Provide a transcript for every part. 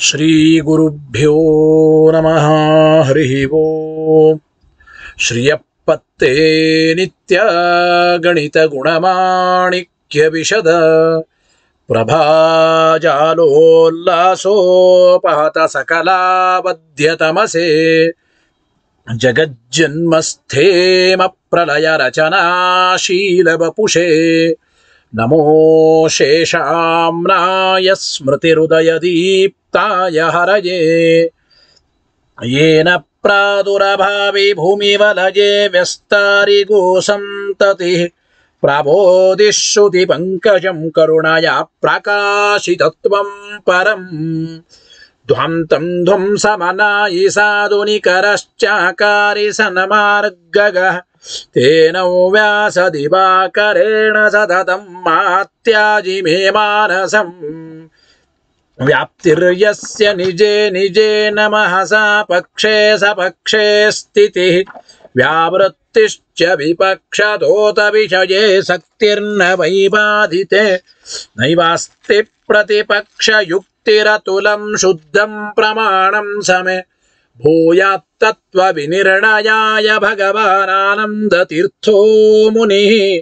श्रीगुरुभ्यो नमः हरिः हरिवो श्रियपत्ते नित्यगणितगुणमाणिक्यविशद। प्रभाजालोल्लासोपहत सकला जगज्जन्मस्थेमप्रलयरचनाशीलवपुषे। नमो शेषाम्नाय स्मृतिहृदयदीप्। विमुक्ताय हरये येन प्रादुरभावि भूमिवलये व्यस्तारिगोसन्ततिः प्रबोधिश्रुतिपङ्कजं करुणया प्रकाशितत्वं परम्। ध्वन्तं ध्वंसमनायि साधुनिकरश्चाकारि सन्मार्गगः। तेन व्यासदिवाकरेण सततं मात्याजिमे मानसम् व्याप्तिर्यस्य निजे निजे नमः सा पक्षे सपक्षे स्थितिः। व्यावृत्तिश्च विपक्षतोत विषये शक्तिर्न वैबाधिते। नैवास्ति प्रतिपक्षयुक्तिरतुलं शुद्धं प्रमाणं समे। भूयात्तत्त्वविनिर्णयाय भगवानानन्दतीर्थो मुनिः।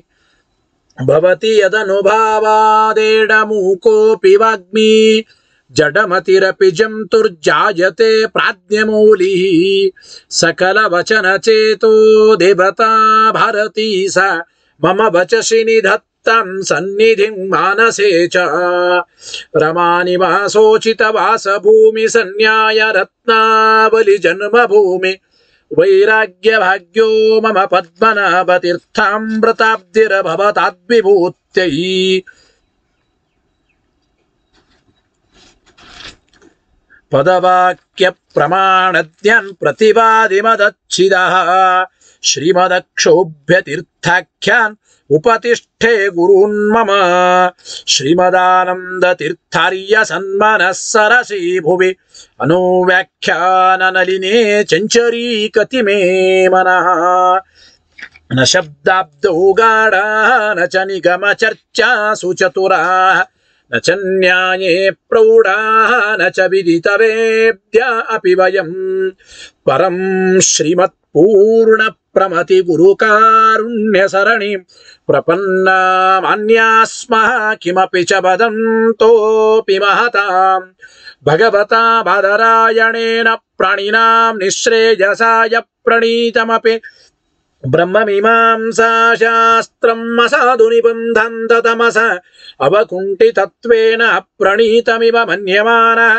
भवति यदनुभावादेडमूकोऽपि वाग्मी। जडमतिरपि जन्तुर्जायते प्राज्ञमौलिः। सकलवचनचेतो देवता भारती सा। मम वचसि निधत्तां सन्निधिं मानसे च। रमानिवासोचितवासभूमि रत्नावलिजन्मभूमि। वैराग्यभाग्यो मम पद्मनाभतीर्थामृताब्धिरभवताद्विभूत्यै पदवाक्यप्रमाणद्यान् प्रतिवादिमदच्छिदः। श्रीमदक्षोभ्यतीर्थाख्यान् उपतिष्ठे गुरून्मम श्रीमदानन्दतीर्थार्य सन्मनः सरसि भुवि अनुव्याख्याननलिने चञ्चरीकति मे मनः। न शब्दाब्दौ गाढाः, न च निगमचर्चासु चतुराः। न च न्याये प्रौढाः न च विदितवेद्या अपि वयम्। परम् श्रीमत्पूर्णप्रमतिगुरुकारुण्यसरणिम् प्रपन्नामान्या स्मः किमपि च वदन्तोऽपि महताम्। भगवता बादरायणेन प्राणिनां निःश्रेयसाय प्रणीतमपि ब्रह्ममीमांसाशास्त्रम् असाधुनिबन्धम् ततमस अवकुण्ठितत्वेन प्रणीतमिव मन्यमानः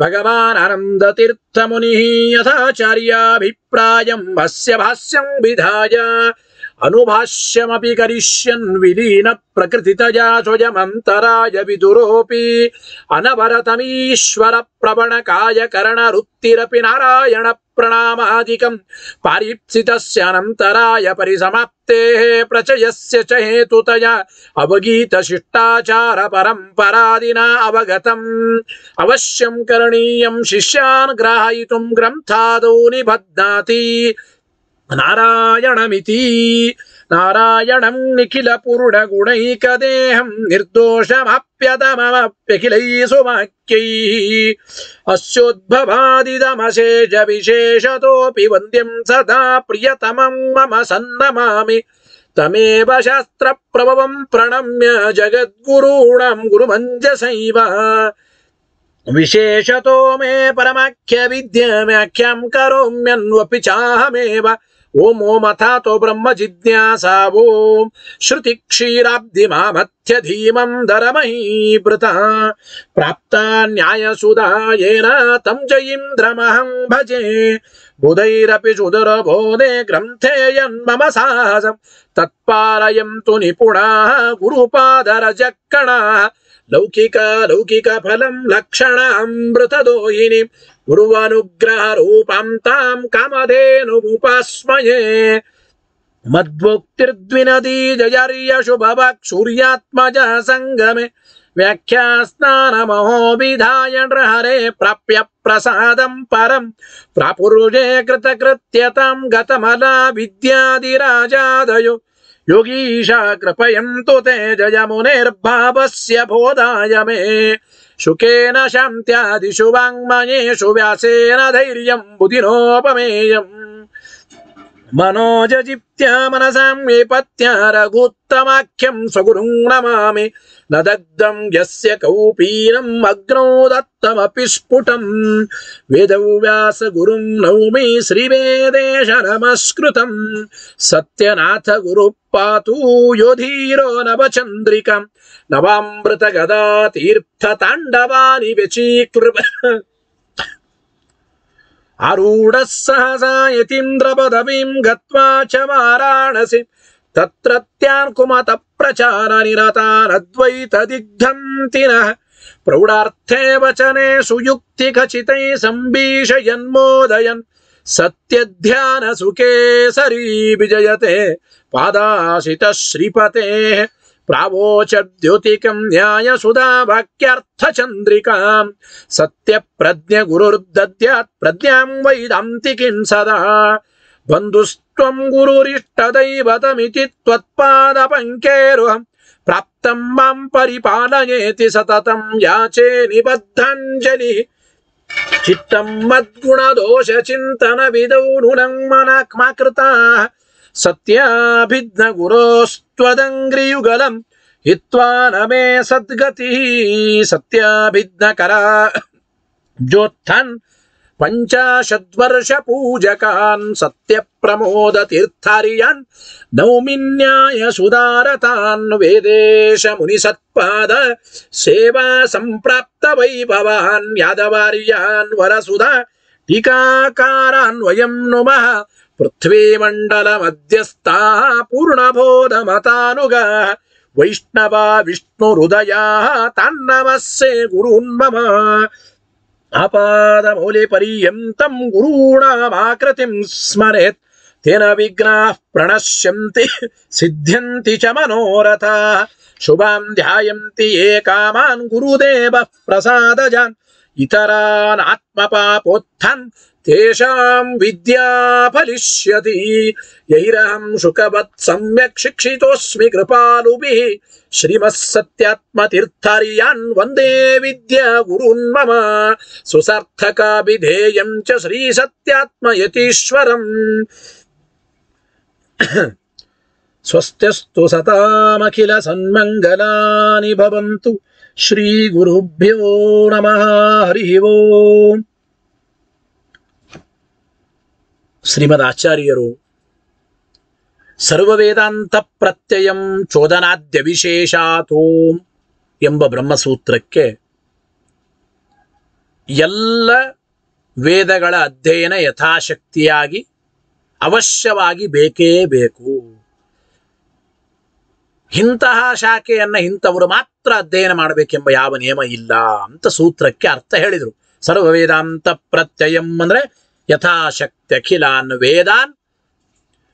भगवानानन्दतीर्थमुनिः यथाचार्याभिप्रायम् अस्य भाष्यम् विधाय अनुभाष्यमपि करिष्यन् विलीनप्रकृतितया प्रवण काय कर्ण वृत्तिर नारायण प्रणामादिकम् पारीप्सितस्यानन्तराय परिसमाप्तेः प्रचयस्य च हेतुतया परंपरादिना अवगतम्। अवश्यम करणीयम् शिष्यान ग्रहयुम ग्रंथाद निबध्नाति। नारायणमिति नारायणं निखिलपूर्णगुणैकदेहं निर्दोषमाप्यतममप्यखिलैः सुवाक्यैः अस्योद्भवादिदमशेषविशेषतोऽपि वन्द्यं सदा प्रियतमं मम सन्नमामि तमेव शास्त्रप्रभवं प्रणम्य जगद्गुरूणां गुरुमञ्जसैव विशेषतो मे परमाख्यविद्याव्याख्यां ओम ओम अथा तो ब्रह्म जिज्ञासा वो। श्रुति क्षीराब्धि मध्य धीमं धरमही प्राप्त न्याय सुधा येन तम च इन्द्रमहं भजे। बुधैरपि तो निपुण गुरुपादर साहसं। लौकिक लौकिक फलम लक्षण अमृत दोहिनी गुरुवनुग्रहरूपम् ताम् कमधेनुमुपस्मये मद्भोक्तिर्द्विनदी जयर्यशुभवक्षुर्यात्मजः सङ्गमे। व्याख्यास्नानमहोभिधाय हरे प्राप्य प्रसादम् परम् प्रापुरुषे कृतकृत्यताम् गतमला विद्यादिराजादयो योगीशा कृपयन्तु ते जयमुनेर्भावस्य बोधाय मे। शुकेन शान्त्यादिषु वाङ्मयेषु व्यासेन धैर्यम् बुधिनोपमेयम्। मनोजजिप्त्या मनसां निपत्य रघुत्तमाख्यं स्वगुरुं नमामि न दग्धं यस्य कौपीनम् अग्नौ दत्तमपि स्फुटम् वेदव्यासगुरुं नौमि श्रीवेदेश नमस्कृतम् सत्यनाथ गुरुः पातु योधीरो नवचन्द्रिकम् नवामृतगदा तीर्थताण्डवानि व्यचीकृप आरूढः सहसा यतीन्द्रपदवीं गत्वा च वाराणसि। तत्रत्यान् कुमतप्रचारनिरतानद्वैतदिग्धन्ति नः। प्रौढार्थे वचने सुयुक्तिखचितैः सम्भीषयन्मोदयन् सत्यध्यानसुकेसरी विजयते पादाशितः श्रीपतेः प्रावोचद्युतिकम् न्यायसुधाभाक्यर्थचन्द्रिकाम् सत्यप्रज्ञगुरुर्दद्यात् प्रज्ञाम् वैदान्तिकीम् सदा? बन्धुस्त्वम् गुरुरिष्टदैवतमिति त्वत्पादपङ्केरुहम् प्राप्तम् माम् परिपालयेति सततम् याचे निबद्धाजलि निबद्धाञ्जलिः। चित्तम् मद्गुणदोषचिन्तनविदौ नृणम् मनात्मा कृताः सत्याभिघ्नगुरोस्त्वदङियुगलम् हित्वा न मे सद्गतिः सत्याभिज्ञकरा ज्योत्थन् पञ्चाशद्वर्षपूजकान् पूजकान् सत्यप्रमोदतीर्थार्यान् नौमिन्याय सुदारतान् वेदेश मुनिसत्पाद सेवा सम्प्राप्त यादवार्यान् वरसुधा टीकाकारान् वयं नुमः పృథ్వీమండలమధ్యస్థా పూర్ణబోధమతానుగా వైష్ణవా విష్ణుహృదయా తన్నమస్సే గురున్మమ ఆపాదమౌలిపర్యంతం గురూణమాకృతిం స్మరేత్ తేన విఘ్నాః ప్రణశ్యంతి సిద్ధ్యంతి చ మనోరథా శుభాం ధ్యాయంతి ఏ కామాన్ గురుదేవ ప్రసాదజాన్ ఇతరాన్ ఆత్మపాపోత్థన్ तेषां विद्या फलिष्यति। यैरहं शुकवत् सम्यक् शिक्षितोऽस्मि कृपालुभिः। श्रीमः सत्यात्मतीर्थार्यान् वन्दे विद्या गुरून् मम। सुसार्थकाभिधेयं च श्रीसत्यात्मयतीश्वरम्। स्वस्त्यस्तु सतामखिल सन्मङ्गलानि भवन्तु। श्रीगुरुभ्यो नमः। हरिः ओम् ಶ್ರೀಮದ್ ಆಚಾರ್ಯರು ಸರ್ವವೇದಾಂತ ಪ್ರತ್ಯಯಂ ಚೋದನಾದ್ಯ ವಿಶೇಷಾತೋ ಎಂಬ ಬ್ರಹ್ಮಸೂತ್ರಕ್ಕೆ ಎಲ್ಲ ವೇದಗಳ ಅಧ್ಯಯನ ಯಥಾಶಕ್ತಿಯಾಗಿ ಅವಶ್ಯವಾಗಿ ಬೇಕೇ ಬೇಕು. ಇಂತಹ ಶಾಖೆಯನ್ನು ಇಂಥವರು ಮಾತ್ರ ಅಧ್ಯಯನ ಮಾಡಬೇಕೆಂಬ ಯಾವ ನಿಯಮ ಇಲ್ಲ ಅಂತ ಸೂತ್ರಕ್ಕೆ ಅರ್ಥ ಹೇಳಿದರು. ಸರ್ವ ವೇದಾಂತ ಪ್ರತ್ಯಯಂ ಅಂದ್ರೆ ಯಥಾಶಕ್ತಿ ಅಖಿಲಾನ್ ವೇದಾನ್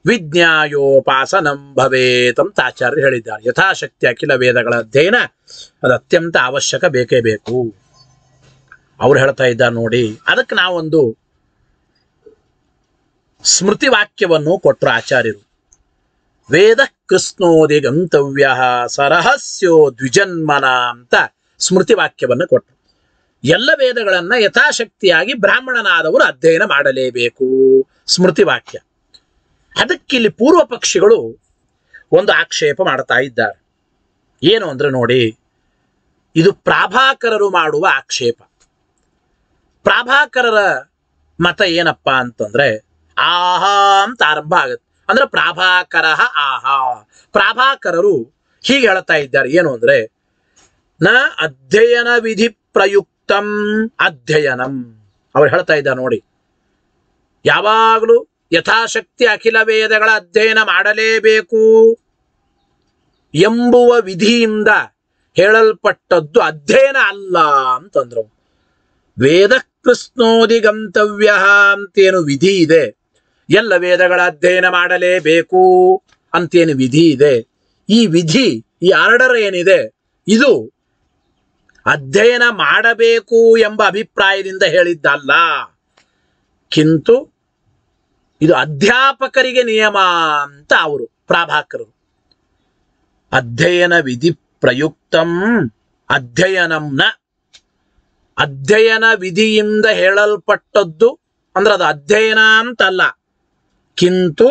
ವಿಜ್ಞಾಯೋಪಾಸನಂ ಭವೇತ್ ಅಂತ ಆಚಾರ್ಯರು ಹೇಳಿದ್ದಾರೆ. ಯಥಾಶಕ್ತಿ ಅಖಿಲ ವೇದಗಳ ಅಧ್ಯಯನ ಅದು ಅತ್ಯಂತ ಅವಶ್ಯಕ, ಬೇಕೇ ಬೇಕು. ಅವ್ರು ಹೇಳ್ತಾ ಇದ್ದಾರೆ ನೋಡಿ, ಅದಕ್ಕೆ ನಾವೊಂದು ಸ್ಮೃತಿ ವಾಕ್ಯವನ್ನು ಕೊಟ್ಟರು ಆಚಾರ್ಯರು. ವೇದ ಕೃಷ್ಣೋದಿ ಗಂತವ್ಯ ಸರಹಸ್ಯೋ ದ್ವಿಜನ್ಮನ ಅಂತ ಸ್ಮೃತಿ ವಾಕ್ಯವನ್ನು ಕೊಟ್ಟರು. ಎಲ್ಲ ವೇದಗಳನ್ನ ಯಥಾಶಕ್ತಿಯಾಗಿ ಬ್ರಾಹ್ಮಣನಾದವರು ಅಧ್ಯಯನ ಮಾಡಲೇಬೇಕು. ಸ್ಮೃತಿ ವಾಕ್ಯ. ಅದಕ್ಕಿಲ್ಲಿ ಪೂರ್ವ ಪಕ್ಷಿಗಳು ಒಂದು ಆಕ್ಷೇಪ ಮಾಡ್ತಾ ಇದ್ದಾರೆ. ಏನು ಅಂದ್ರೆ ನೋಡಿ, ಇದು ಪ್ರಾಭಾಕರರು ಮಾಡುವ ಆಕ್ಷೇಪ. ಪ್ರಾಭಾಕರರ ಮತ ಏನಪ್ಪಾ ಅಂತಂದ್ರೆ, ಆಹಾ ಅಂತ ಆರಂಭ ಆಗುತ್ತೆ. ಅಂದ್ರೆ ಪ್ರಾಭಾಕರ ಆಹಾ. ಪ್ರಾಭಾಕರರು ಹೀಗೆ ಹೇಳ್ತಾ ಇದ್ದಾರೆ. ಏನು ಅಂದ್ರೆ, ನ ಅಧ್ಯಯನ ವಿಧಿ ಪ್ರಯುಕ್ತಂ ಅಧ್ಯಯನಂ. ಅವ್ರು ಹೇಳ್ತಾ ಇದ್ದ ನೋಡಿ. ಯಾವಾಗಲೂ ಯಥಾಶಕ್ತಿ ಅಖಿಲ ವೇದಗಳ ಅಧ್ಯಯನ ಮಾಡಲೇಬೇಕು ಎಂಬುವ ವಿಧಿಯಿಂದ ಹೇಳಲ್ಪಟ್ಟದ್ದು ಅಧ್ಯಯನ ಅಲ್ಲ ಅಂತಂದ್ರು. ವೇದ ಕೃಷ್ಣೋದಿ ಗಂತವ್ಯ ಅಂತೇನು ವಿಧಿ ಇದೆ. ಎಲ್ಲ ವೇದಗಳ ಅಧ್ಯಯನ ಮಾಡಲೇಬೇಕು ಅಂತೇನು ವಿಧಿ ಇದೆ. ಈ ವಿಧಿ ಈ ಆರ್ಡರ್ ಏನಿದೆ? ಇದು ಅಧ್ಯಯನ ಮಾಡಬೇಕು ಎಂಬ ಅಭಿಪ್ರಾಯದಿಂದ ಹೇಳಿದ್ದಲ್ಲ. ಕಿಂತು ಇದು ಅಧ್ಯಾಪಕರಿಗೆ ನಿಯಮ ಅಂತ ಅವರು, ಪ್ರಾಭಾಕರರು. ಅಧ್ಯಯನ ವಿಧಿ ಪ್ರಯುಕ್ತಂ ಅಧ್ಯಯನಂನ ಅಧ್ಯಯನ ವಿಧಿಯಿಂದ ಹೇಳಲ್ಪಟ್ಟದ್ದು ಅಂದ್ರೆ ಅದು ಅಧ್ಯಯನ ಅಂತಲ್ಲ. ಕಿಂತು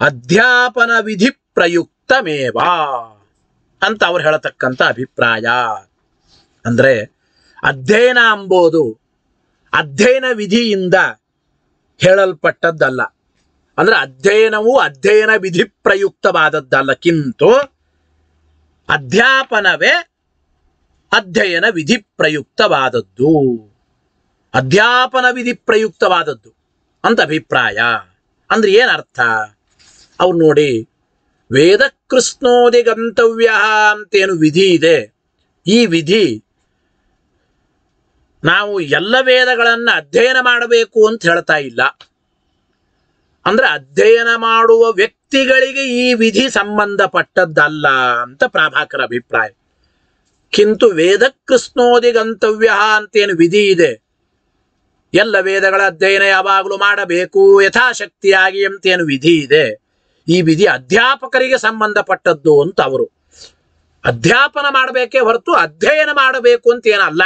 ಅಧ್ಯಾಪನ ವಿಧಿ ಪ್ರಯುಕ್ತಮೇವ ಅಂತ ಅವ್ರು ಹೇಳತಕ್ಕಂಥ ಅಭಿಪ್ರಾಯ. ಅಂದ್ರೆ ಅಧ್ಯಯನ ಅಂಬೋದು, ಅಧ್ಯಯನ ವಿಧಿಯಿಂದ ಹೇಳಲ್ಪಟ್ಟದ್ದಲ್ಲ. ಅಂದ್ರೆ ಅಧ್ಯಯನವು ಅಧ್ಯಯನ ವಿಧಿ ಪ್ರಯುಕ್ತವಾದದ್ದಲ್ಲ, ಕಿಂತು ಅಧ್ಯಾಪನವೇ ಅಧ್ಯಯನ ವಿಧಿ ಪ್ರಯುಕ್ತವಾದದ್ದು. ಅಧ್ಯಾಪನ ವಿಧಿ ಪ್ರಯುಕ್ತವಾದದ್ದು ಅಂತ ಅಭಿಪ್ರಾಯ. ಅಂದ್ರೆ ಏನರ್ಥ? ಅವ್ರು ನೋಡಿ ವೇದ ಕೃಷ್ಣೋದಿ ಗಂತವ್ಯ ಅಂತೇನು ವಿಧಿ ಇದೆ. ಈ ವಿಧಿ ನಾವು ಎಲ್ಲ ವೇದಗಳನ್ನು ಅಧ್ಯಯನ ಮಾಡಬೇಕು ಅಂತ ಹೇಳ್ತಾ ಇಲ್ಲ. ಅಂದ್ರೆ ಅಧ್ಯಯನ ಮಾಡುವ ವ್ಯಕ್ತಿಗಳಿಗೆ ಈ ವಿಧಿ ಸಂಬಂಧಪಟ್ಟದ್ದಲ್ಲ ಅಂತ ಪ್ರಭಾಕರ ಅಭಿಪ್ರಾಯ. ಕಿಂತು ವೇದ ಕೃಷ್ಣೋದಿ ಗಂತವ್ಯ ಅಂತೇನು ವಿಧಿ ಇದೆ. ಎಲ್ಲ ವೇದಗಳ ಅಧ್ಯಯನ ಯಾವಾಗಲೂ ಮಾಡಬೇಕು, ಯಥಾಶಕ್ತಿಯಾಗಿ ಅಂತೇನು ವಿಧಿ ಇದೆ. ಈ ವಿಧಿ ಅಧ್ಯಾಪಕರಿಗೆ ಸಂಬಂಧಪಟ್ಟದ್ದು ಅಂತ ಅವರು. ಅಧ್ಯಾಪನ ಮಾಡಬೇಕೇ ಹೊರತು ಅಧ್ಯಯನ ಮಾಡಬೇಕು ಅಂತ ಏನಲ್ಲ.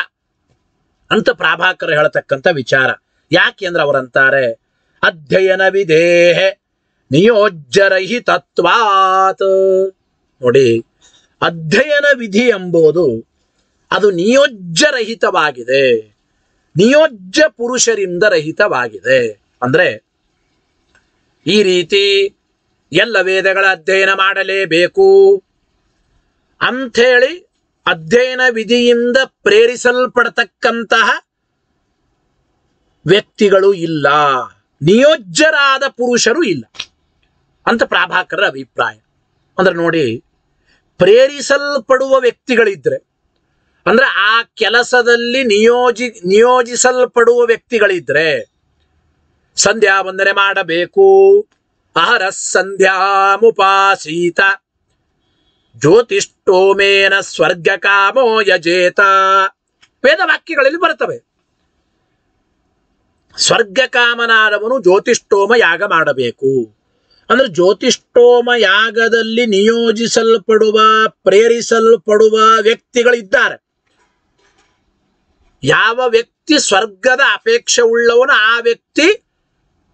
ಅಂತ ಪ್ರಾಭಾಕರ್ ಹೇಳತಕ್ಕಂಥ ವಿಚಾರ. ಯಾಕೆಂದ್ರೆ ಅವರಂತಾರೆ, ಅಧ್ಯಯನ ನಿಯೋಜ್ಜರಹಿ ತತ್ವಾತ್. ನೋಡಿ, ಅಧ್ಯಯನ ವಿಧಿ ಎಂಬುದು ಅದು ನಿಯೋಜ್ಯರಹಿತವಾಗಿದೆ ನಿಯೋಜ್ಯ ಪುರುಷರಿಂದ ರಹಿತವಾಗಿದೆ. ಅಂದ್ರೆ, ಈ ರೀತಿ ಎಲ್ಲ ವೇದಗಳ ಅಧ್ಯಯನ ಮಾಡಲೇಬೇಕು. ಅಂಥೇಳಿ ಅಧ್ಯಯನ ವಿಧಿಯಿಂದ ಪ್ರೇರಿಸಲ್ಪಡತಕ್ಕಂತಹ ವ್ಯಕ್ತಿಗಳು ಇಲ್ಲ. ನಿಯೋಜ್ಯರಾದ ಪುರುಷರು ಇಲ್ಲ. ಅಂತ ಪ್ರಾಭಾಕರ ಅಭಿಪ್ರಾಯ. ಅಂದ್ರೆ ನೋಡಿ, ಪ್ರೇರಿಸಲ್ಪಡುವ ವ್ಯಕ್ತಿಗಳಿದ್ರೆ, ಅಂದ್ರೆ ಆ ಕೆಲಸದಲ್ಲಿ ನಿಯೋಜಿ, ನಿಯೋಜಿಸಲ್ಪಡುವ ವ್ಯಕ್ತಿಗಳಿದ್ರೆ, ಸಂಧ್ಯಾ ವಂದನೆ ಮಾಡಬೇಕು. ಅಹರ ಸಂಧ್ಯಾಮುಪಾಸೀತ ಜ್ಯೋತಿಷ್ಠೋಮೇನ ಸ್ವರ್ಗ ಕಾಮೋ ಯಜೇತ ವೇದವಾಕ್ಯಗಳಲ್ಲಿ ಬರುತ್ತವೆ. ಸ್ವರ್ಗ ಕಾಮನಾದವನು ಜ್ಯೋತಿಷ್ಠೋಮ ಯಾಗ ಮಾಡಬೇಕು. ಅಂದ್ರೆ ಜ್ಯೋತಿಷ್ಠೋಮ ಯಾಗದಲ್ಲಿ ನಿಯೋಜಿಸಲ್ಪಡುವ, ಪ್ರೇರಿಸಲ್ಪಡುವ ವ್ಯಕ್ತಿಗಳಿದ್ದಾರೆ. ಯಾವ ವ್ಯಕ್ತಿ ಸ್ವರ್ಗದ ಅಪೇಕ್ಷೆ ಉಳ್ಳವನು ಆ ವ್ಯಕ್ತಿ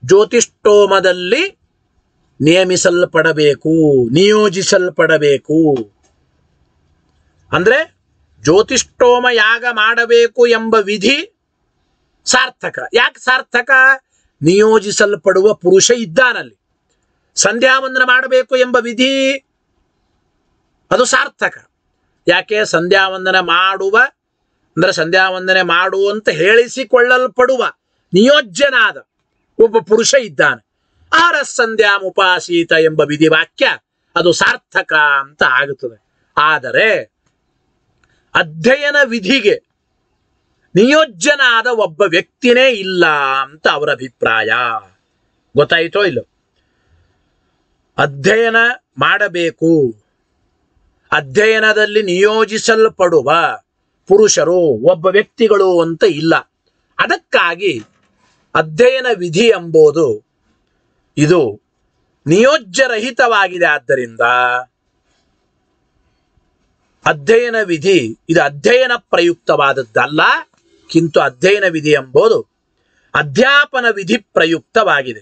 ಜ್ಯೋತಿಷ್ಠೋಮದಲ್ಲಿ ನೇಮಿಸಲ್ಪಡಬೇಕು ನಿಯೋಜಿಸಲ್ಪಡಬೇಕು. ಅಂದ್ರೆ ಜ್ಯೋತಿಷ್ಠೋಮ ಯಾಗ ಮಾಡಬೇಕು ಎಂಬ ವಿಧಿ ಸಾರ್ಥಕ. ಯಾಕೆ ಸಾರ್ಥಕ? ನಿಯೋಜಿಸಲ್ಪಡುವ ಪುರುಷ ಇದ್ದಾನಲ್ಲಿ. ಸಂಧ್ಯಾವಂದನ ಮಾಡಬೇಕು ಎಂಬ ವಿಧಿ ಅದು ಸಾರ್ಥಕ. ಯಾಕೆ? ಸಂಧ್ಯಾವಂದನ ಮಾಡುವ, ಅಂದ್ರೆ ಸಂಧ್ಯಾವಂದನೆ ಮಾಡುವಂತ ಹೇಳಿಸಿಕೊಳ್ಳಲ್ಪಡುವ ನಿಯೋಜ್ಯನಾದ ಒಬ್ಬ ಪುರುಷ ಇದ್ದಾನೆ. ಆರ ಸಂಧ್ಯಾಮುಪಾಸೀತ ಎಂಬ ವಿಧಿವಾಕ್ಯ ಅದು ಸಾರ್ಥಕ ಅಂತ ಆಗುತ್ತದೆ. ಆದರೆ ಅಧ್ಯಯನ ವಿಧಿಗೆ ನಿಯೋಜ್ಯನಾದ ಒಬ್ಬ ವ್ಯಕ್ತಿನೇ ಇಲ್ಲ ಅಂತ ಅವರ ಅಭಿಪ್ರಾಯ. ಗೊತ್ತಾಯಿತೋ ಇಲ್ಲೋ? ಅಧ್ಯಯನ ಮಾಡಬೇಕು. ಅಧ್ಯಯನದಲ್ಲಿ ನಿಯೋಜಿಸಲ್ಪಡುವ ಪುರುಷರು ಒಬ್ಬ ವ್ಯಕ್ತಿಗಳು ಅಂತ ಇಲ್ಲ. ಅದಕ್ಕಾಗಿ ಅಧ್ಯಯನ ವಿಧಿ ಎಂಬುದು ಇದು ನಿಯೋಜ್ಯರಹಿತವಾಗಿದೆ. ಆದ್ದರಿಂದ ಅಧ್ಯಯನ ವಿಧಿ ಇದು ಅಧ್ಯಯನ ಪ್ರಯುಕ್ತವಾದದ್ದಲ್ಲ, ಕಿಂತು ಅಧ್ಯಯನ ವಿಧಿ ಎಂಬುದು ಅಧ್ಯಾಪನ ವಿಧಿ ಪ್ರಯುಕ್ತವಾಗಿದೆ.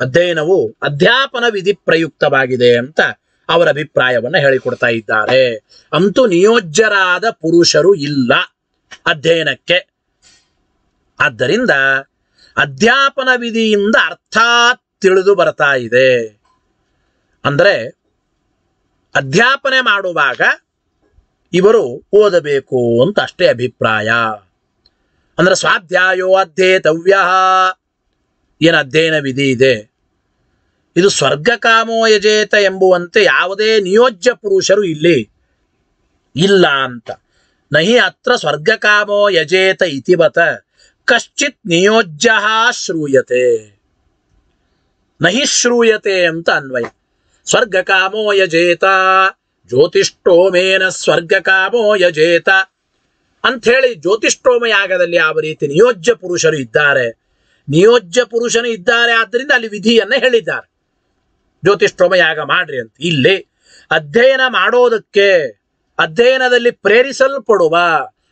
ಅಧ್ಯಯನವು ಅಧ್ಯಾಪನ ವಿಧಿ ಪ್ರಯುಕ್ತವಾಗಿದೆ ಅಂತ ಅವರ ಅಭಿಪ್ರಾಯವನ್ನ ಹೇಳಿಕೊಡ್ತಾ ಇದ್ದಾರೆ. ಅಂತೂ ನಿಯೋಜ್ಯರಾದ ಪುರುಷರು ಇಲ್ಲ ಅಧ್ಯಯನಕ್ಕೆ. ಆದ್ದರಿಂದ ಅಧ್ಯಾಪನ ವಿಧಿಯಿಂದ ಅರ್ಥಾತ್ ತಿಳಿದು ಬರ್ತಾ ಇದೆ. ಅಂದ್ರೆ ಅಧ್ಯಾಪನೆ ಮಾಡುವಾಗ ಇವರು ಓದಬೇಕು ಅಂತ ಅಷ್ಟೇ ಅಭಿಪ್ರಾಯ. ಅಂದ್ರೆ ಸ್ವಾಧ್ಯಾಯೋ ಅಧ್ಯೇತವ್ಯ ಏನು ಅಧ್ಯಯನ ವಿಧಿ ಇದೆ? ಇದು ಸ್ವರ್ಗಕಾಮೋ ಯಜೇತ ಎಂಬುವಂತೆ ಯಾವುದೇ ನಿಯೋಜ್ಯ ಪುರುಷರು ಇಲ್ಲಿ ಇಲ್ಲ ಅಂತ. ನಹಿ ಅತ್ರ ಸ್ವರ್ಗಕಾಮೋ ಯಜೇತ ಇತಿವತ ಕಶ್ಚಿತ್ ನಿಯೋಜ್ಯ ಶ್ರೂಯತೆ. ನಹಿ ಶ್ರೂಯತೆ ಅಂತ ಅನ್ವಯ. ಸ್ವರ್ಗ ಕಾಮೋ ಯಜೇತ ಜ್ಯೋತಿಷ್ಠೋಮೇನ ಸ್ವರ್ಗ ಕಾಮೋ ಯಜೇತ ಅಂಥೇಳಿ ಜ್ಯೋತಿಷ್ಠೋಮ ಯಾಗದಲ್ಲಿ ಯಾವ ರೀತಿ ನಿಯೋಜ್ಯ ಪುರುಷರು ಇದ್ದಾರೆ, ನಿಯೋಜ್ಯ ಪುರುಷನು ಇದ್ದಾರೆ ಆದ್ದರಿಂದ ಅಲ್ಲಿ ವಿಧಿಯನ್ನ ಹೇಳಿದ್ದಾರೆ. ಜ್ಯೋತಿಷ್ಠೋಮ ಯಾಗ ಮಾಡ್ರಿ ಅಂತ. ಇಲ್ಲಿ ಅಧ್ಯಯನ ಮಾಡೋದಕ್ಕೆ ಅಧ್ಯಯನದಲ್ಲಿ ಪ್ರೇರಿಸಲ್ಪಡುವ,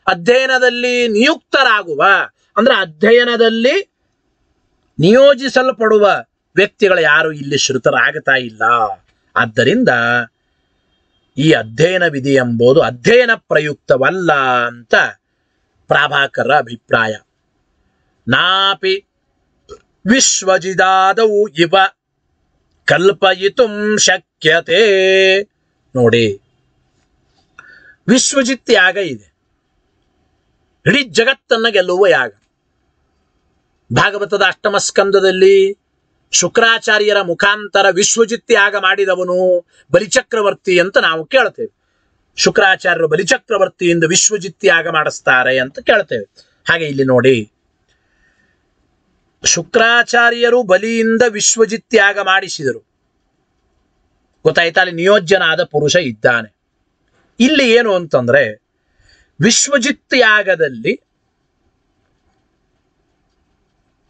ಅಧ್ಯಯನದಲ್ಲಿ ನಿಯುಕ್ತರಾಗುವ, ಅಂದ್ರೆ ಅಧ್ಯಯನದಲ್ಲಿ ನಿಯೋಜಿಸಲ್ಪಡುವ ವ್ಯಕ್ತಿಗಳು ಯಾರು ಇಲ್ಲಿ ಶ್ರುತರಾಗ್ತಾ ಇಲ್ಲ. ಆದ್ದರಿಂದ ಈ ಅಧ್ಯಯನ ವಿಧಿ ಎಂಬುದು ಅಧ್ಯಯನ ಪ್ರಯುಕ್ತವಲ್ಲ ಅಂತ ಪ್ರಾಭಾಕರ ಅಭಿಪ್ರಾಯ. ನಾಪಿ ವಿಶ್ವಜಿದಾದವು ಇವ ಕಲ್ಪಯಿತು ಶಕ್ಯತೆ. ನೋಡಿ, ವಿಶ್ವಜಿತ್ ಯಾಗ ಇದೆ. ಇಡೀ ಜಗತ್ತನ್ನ ಗೆಲ್ಲುವ ಯಾಗ. ಭಾಗವತದ ಅಷ್ಟಮ ಸ್ಕಂದದಲ್ಲಿ ಶುಕ್ರಾಚಾರ್ಯರ ಮುಖಾಂತರ ವಿಶ್ವಜಿತ್ ಯಾಗ ಮಾಡಿದವನು ಬಲಿಚಕ್ರವರ್ತಿ ಅಂತ ನಾವು ಕೇಳ್ತೇವೆ. ಶುಕ್ರಾಚಾರ್ಯರು ಬಲಿಚಕ್ರವರ್ತಿಯಿಂದ ವಿಶ್ವಜಿತ್ ಯಾಗ ಮಾಡಿಸ್ತಾರೆ ಅಂತ ಕೇಳ್ತೇವೆ. ಹಾಗೆ ಇಲ್ಲಿ ನೋಡಿ. ಶುಕ್ರಾಚಾರ್ಯರು ಬಲಿಯಿಂದ ವಿಶ್ವಜಿತ್ ಯಾಗ ಮಾಡಿಸಿದರು. ಗೊತ್ತಾಯ್ತಾ? ಅಲ್ಲಿ ನಿಯೋಜ್ಯನಾದ ಪುರುಷ ಇದ್ದಾನೆ. ಇಲ್ಲಿ ಏನು ಅಂತಂದ್ರೆ, ವಿಶ್ವಜಿತ್ ಯಾಗದಲ್ಲಿ